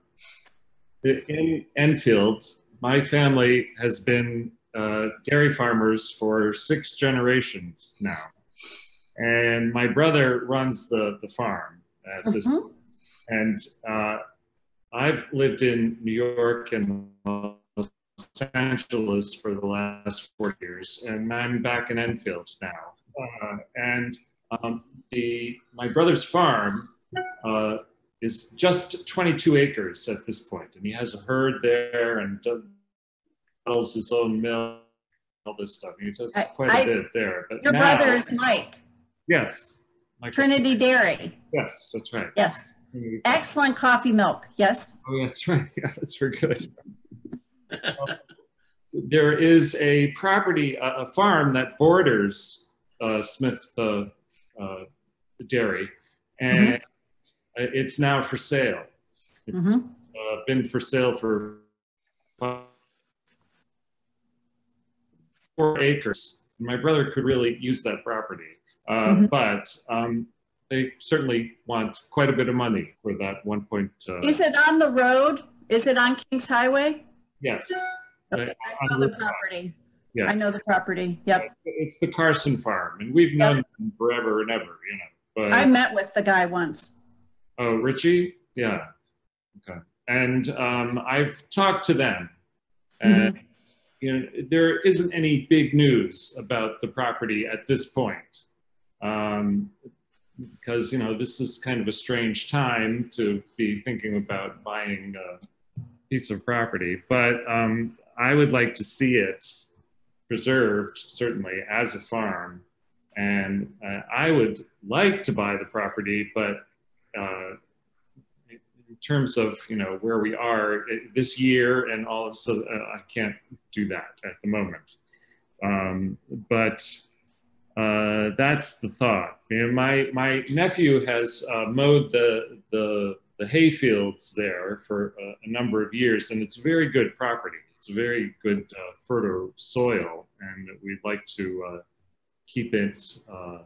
in Enfield, my family has been uh, dairy farmers for six generations now. And my brother runs the, the farm at this mm-hmm. And uh, I've lived in New York and Los Angeles for the last four years, and I'm back in Enfield now. Uh, and um, the, my brother's farm uh, is just 22 acres at this point, and he has a herd there and his own mill, all this stuff. He does quite a I, bit there. But your now, brother is Mike. Yes. Mike Trinity Dairy. Yes, that's right. Yes. Excellent coffee milk. Yes. Oh, that's right. Yeah, that's very good. there is a property, a, a farm that borders uh, Smith uh, uh, dairy, and mm-hmm. it's now for sale. It's mm-hmm. uh, been for sale for four acres. My brother could really use that property, uh, mm-hmm. but um, they certainly want quite a bit of money for that one point. Uh, Is it on the road? Is it on Kings Highway? Yes. Okay. I know the property. Yes. I know the property. Yep. It's the Carson farm, and we've known yep. them forever and ever, you know. But, I met with the guy once. Oh, Richie? Yeah. Okay. And um, I've talked to them, and mm-hmm. You know, there isn't any big news about the property at this point. Um, because you know this is kind of a strange time to be thinking about buying a piece of property but um, i would like to see it preserved certainly as a farm. And uh, I would like to buy the property, but uh, terms of you know where we are this year and all of so uh, I can't do that at the moment. Um, but uh, that's the thought. You know, my my nephew has uh, mowed the the the hay fields there for a, a, number of years, and it's very good property. It's a very good uh, fertile soil, and we'd like to uh, keep it uh,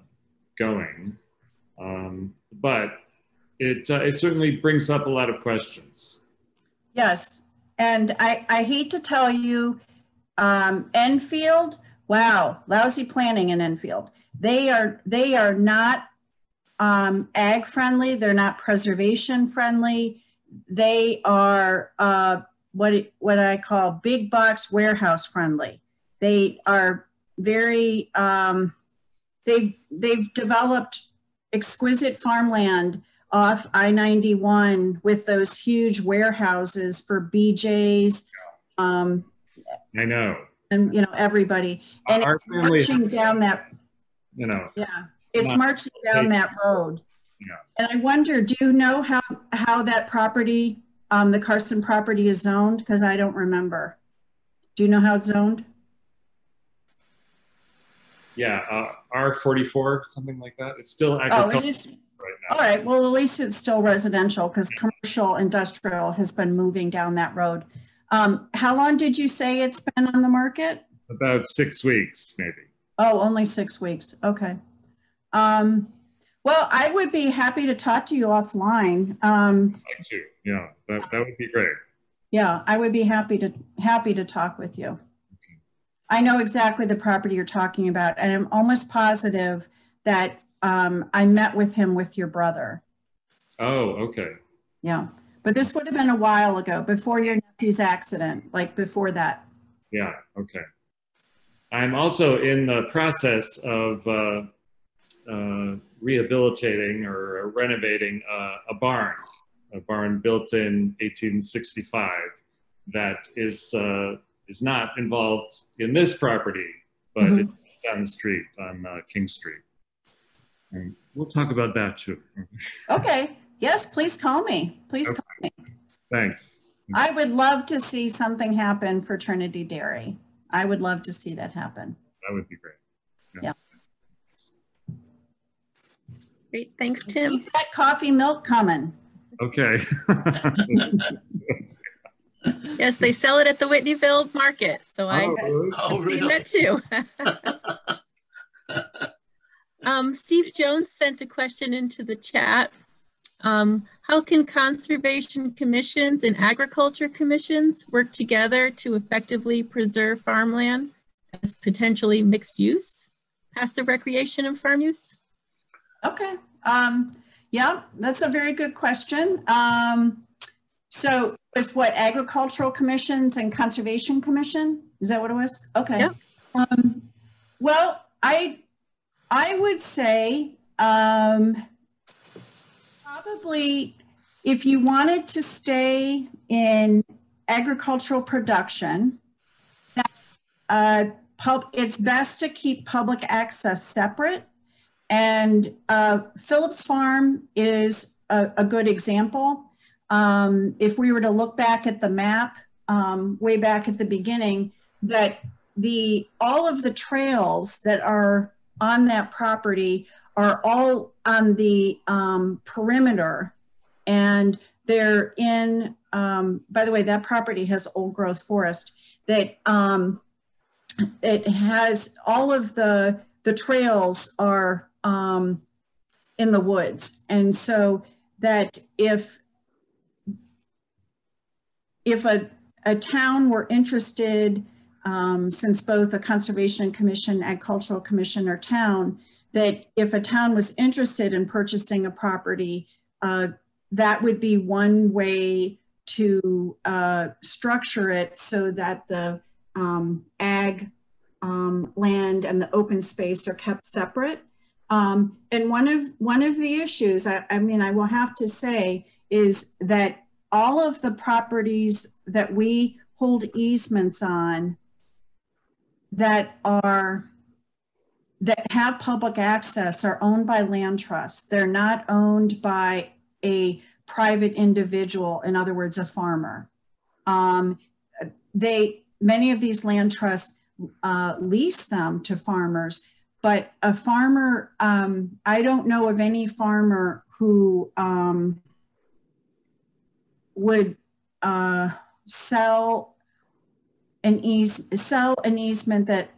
going. Um, but it uh, it certainly brings up a lot of questions. Yes, and I I hate to tell you, um, Enfield wow, lousy planning in Enfield. They are they are not um, ag friendly. They're not preservation friendly. They are uh, what what I call big box warehouse friendly. They are very um, they they've developed exquisite farmland off I-91 with those huge warehouses for BJ's. Um, I know. and you know everybody. And Our it's marching down that you know. yeah it's marching down that road. Yeah. and i wonder do you know how how that property um, the carson property is zoned? Because i don't remember. Do you know how it's zoned yeah uh, r44 something like that it's still agricultural oh, right now. all right well at least it's still residential because commercial industrial has been moving down that road um, how long did you say it's been on the market? About six weeks, maybe. Oh, only six weeks. Okay. Um, well, I would be happy to talk to you offline. Um, like to, yeah, that, that would be great. Yeah, I would be happy to happy to talk with you. I know exactly the property you're talking about, and I'm almost positive that um, I met with him with your brother. Oh, okay. Yeah. But this would have been a while ago, before your nephew's accident, like before that. Yeah, okay. I'm also in the process of uh, uh, rehabilitating or renovating uh, a barn, a barn built in 1865 that is, uh, is not involved in this property, but mm -hmm. it's down the street on uh, King Street. And we'll talk about that too. okay. Yes, please call me. Please okay. call me. Thanks. I would love to see something happen for Trinity Dairy. I would love to see that happen. That would be great. Yeah. yeah. Great. Thanks, Tim. Keep that coffee milk coming. Okay. yes, they sell it at the Whitneyville market. So I, oh, I've oh, seen that too. um, Steve Jones sent a question into the chat. Um, how can conservation commissions and agriculture commissions work together to effectively preserve farmland as potentially mixed use, passive recreation and farm use? Okay. Um, yeah, that's a very good question. Um, so is what agricultural commissions and conservation commission? Is that what it was? Okay. Yep. Um, well, I I would say um, probably if you wanted to stay in agricultural production, uh, pub, it's best to keep public access separate. And uh, Phillips Farm is a, a good example. Um, if we were to look back at the map um, way back at the beginning, that the all of the trails that are on that property are all on the um, perimeter and they're in, um, by the way, that property has old growth forest that um, it has all of the, the trails are um, in the woods. And so that if, if a, a town were interested, um, since both a conservation commission, agricultural commission or town, that if a town was interested in purchasing a property, uh, that would be one way to uh, structure it so that the um, ag um, land and the open space are kept separate. Um, and one of one of the issues, I, I mean, I will have to say, is that all of the properties that we hold easements on that are that have public access are owned by land trusts. They're not owned by a private individual, in other words, a farmer. Um, they many of these land trusts uh, lease them to farmers. But a farmer, um, I don't know of any farmer who um, would uh, sell an ease sell an easement that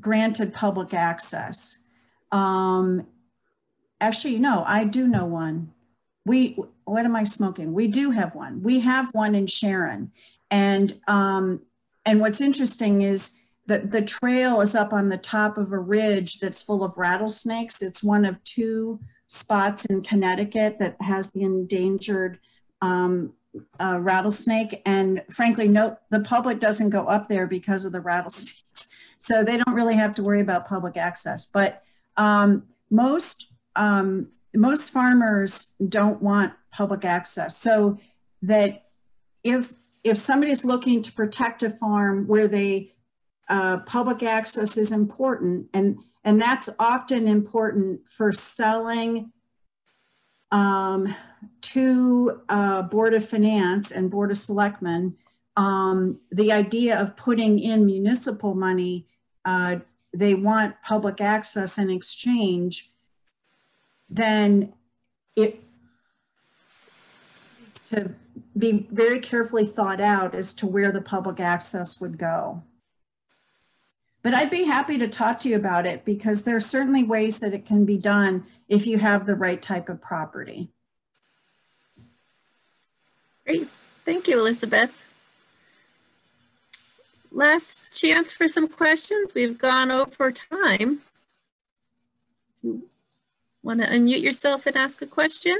granted public access. Um, actually, no, I do know one. We, what am I smoking? We do have one. We have one in Sharon. And, um, and what's interesting is that the trail is up on the top of a ridge that's full of rattlesnakes. It's one of two spots in Connecticut that has the endangered um, uh, rattlesnake. And frankly, no, the public doesn't go up there because of the rattlesnakes. So they don't really have to worry about public access. But um, most um, most farmers don't want public access. So that if if somebody's looking to protect a farm where they uh, public access is important, and and that's often important for selling um, to uh, Board of Finance and Board of Selectmen. Um, the idea of putting in municipal money, uh, they want public access in exchange, then it to be very carefully thought out as to where the public access would go. But I'd be happy to talk to you about it because there are certainly ways that it can be done if you have the right type of property. Great. Thank you, Elizabeth. Last chance for some questions. We've gone over time. Want to unmute yourself and ask a question?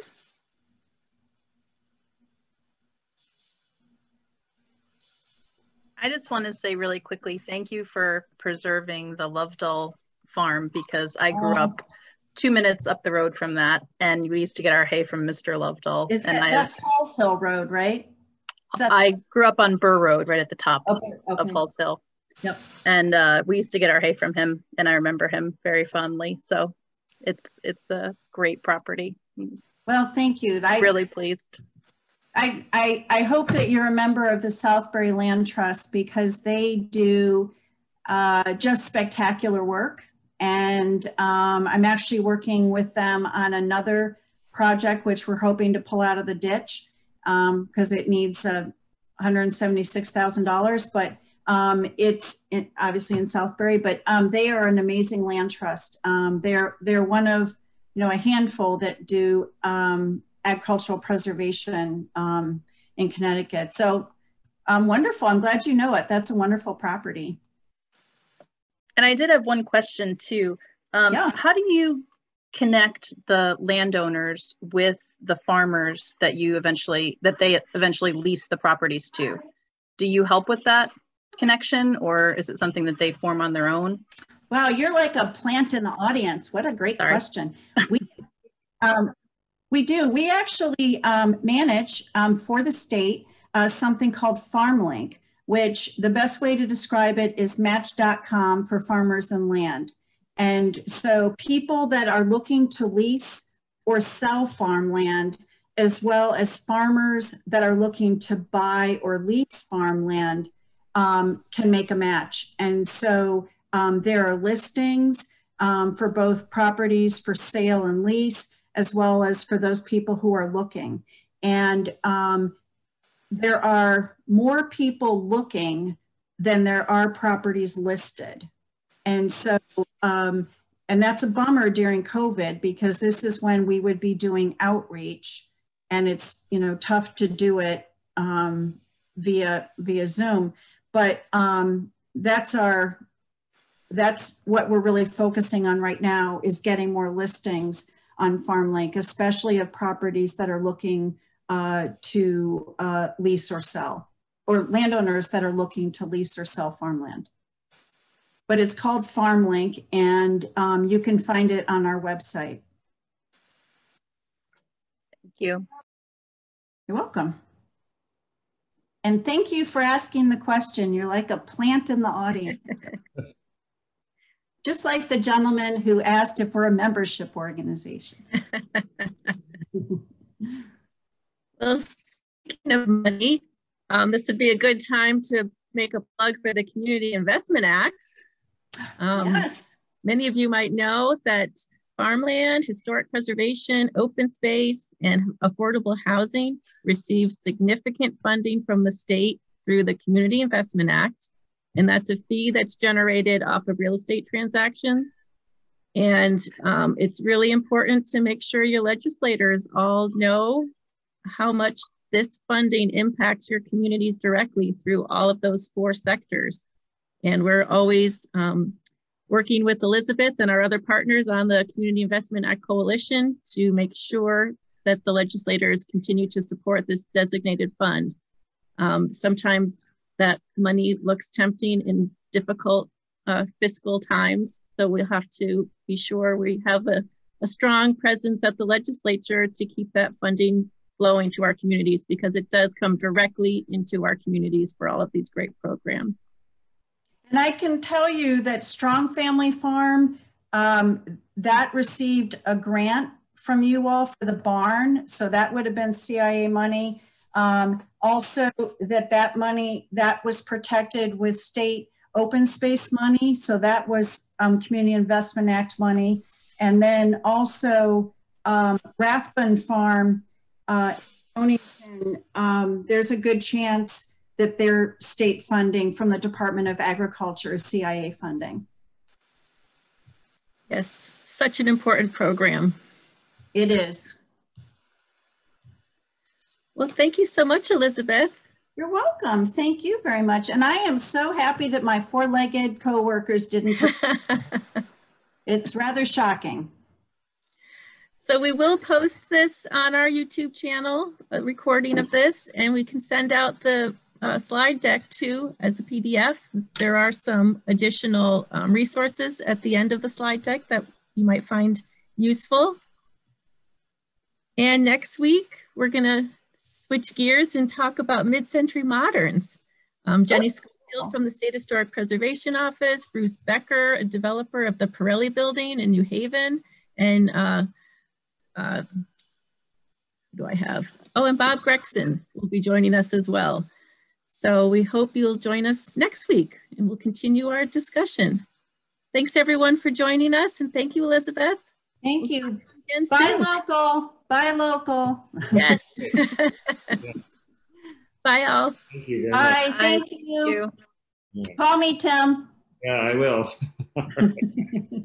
I just want to say really quickly, thank you for preserving the Lovedale farm because I grew oh. up two minutes up the road from that, and we used to get our hay from Mr. Lovedale. Is and that, I, that's Halls Hill Road, right? That, I grew up on Burr Road, right at the top okay, okay. of Halls Hill. Yep. And uh, we used to get our hay from him, and I remember him very fondly. So it's it's a great property. Well, thank you. I'm really pleased. I, I, I hope that you're a member of the Southbury Land Trust because they do uh, just spectacular work. And um, I'm actually working with them on another project, which we're hoping to pull out of the ditch because um, it needs uh, $176,000. But um, it's in, obviously in Southbury, but um, they are an amazing land trust. Um, they're they're one of you know a handful that do um, agricultural preservation in Connecticut. So um, wonderful. I'm glad you know it. That's a wonderful property. And I did have one question too. Um, yeah. How do you connect the landowners with the farmers that you eventually that they eventually lease the properties to? Do you help with that connection, or is it something that they form on their own? Wow, you're like a plant in the audience. What a great Sorry. question. We, um, we do. We actually um, manage um, for the state uh, something called FarmLink, which the best way to describe it is match.com for farmers and land. And so people that are looking to lease or sell farmland, as well as farmers that are looking to buy or lease farmland, um, can make a match. And so um, there are listings um, for both properties for sale and lease as well as for those people who are looking. And um, there are more people looking than there are properties listed. And so, um, and that's a bummer during COVID because this is when we would be doing outreach and it's, you know, tough to do it um, via, via Zoom. But um, that's our, that's what we're really focusing on right now is getting more listings on FarmLink, especially of properties that are looking uh, to uh, lease or sell, or landowners that are looking to lease or sell farmland. But it's called FarmLink, and um, you can find it on our website. Thank you. You're welcome. And thank you for asking the question. You're like a plant in the audience. just like the gentleman who asked if we're a membership organization. well, speaking of money, um, this would be a good time to make a plug for the Community Investment Act. Um, yes. Many of you might know that farmland, historic preservation, open space, and affordable housing receive significant funding from the state through the Community Investment Act. And that's a fee that's generated off of real estate transactions. And um, it's really important to make sure your legislators all know how much this funding impacts your communities directly through all of those four sectors. And we're always um, working with Elizabeth and our other partners on the Community Investment Act Coalition to make sure that the legislators continue to support this designated fund. Um, sometimes that money looks tempting in difficult uh, fiscal times, so we'll have to be sure we have a, a strong presence at the legislature to keep that funding flowing to our communities because it does come directly into our communities for all of these great programs. And I can tell you that Strong Family Farm, um, that received a grant from you all for the barn. So that would have been CIA money. Um, also that that money, that was protected with state open space money. So that was um, Community Investment Act money. And then also um, Rathbun Farm, uh, um, there's a good chance that their state funding from the Department of Agriculture is CIA funding. Yes, such an important program. It is. Well, thank you so much, Elizabeth. You're welcome. Thank you very much. And I am so happy that my four-legged coworkers didn't. it's rather shocking. So we will post this on our YouTube channel, a recording of this, and we can send out the uh, slide deck too as a PDF. There are some additional um, resources at the end of the slide deck that you might find useful. And next week, we're gonna switch gears and talk about mid-century moderns. Um, Jenny Scofield from the State Historic Preservation Office, Bruce Becker, a developer of the Pirelli Building in New Haven, and uh, uh, do I have? Oh, and Bob Gregson will be joining us as well. So we hope you'll join us next week and we'll continue our discussion. Thanks everyone for joining us and thank you, Elizabeth. Thank we'll you. you Bye soon. local. Bye local. Yes. yes. Bye all. Thank you. Bye. Thank, Thank you. you. Call me, Tim. Yeah, I will.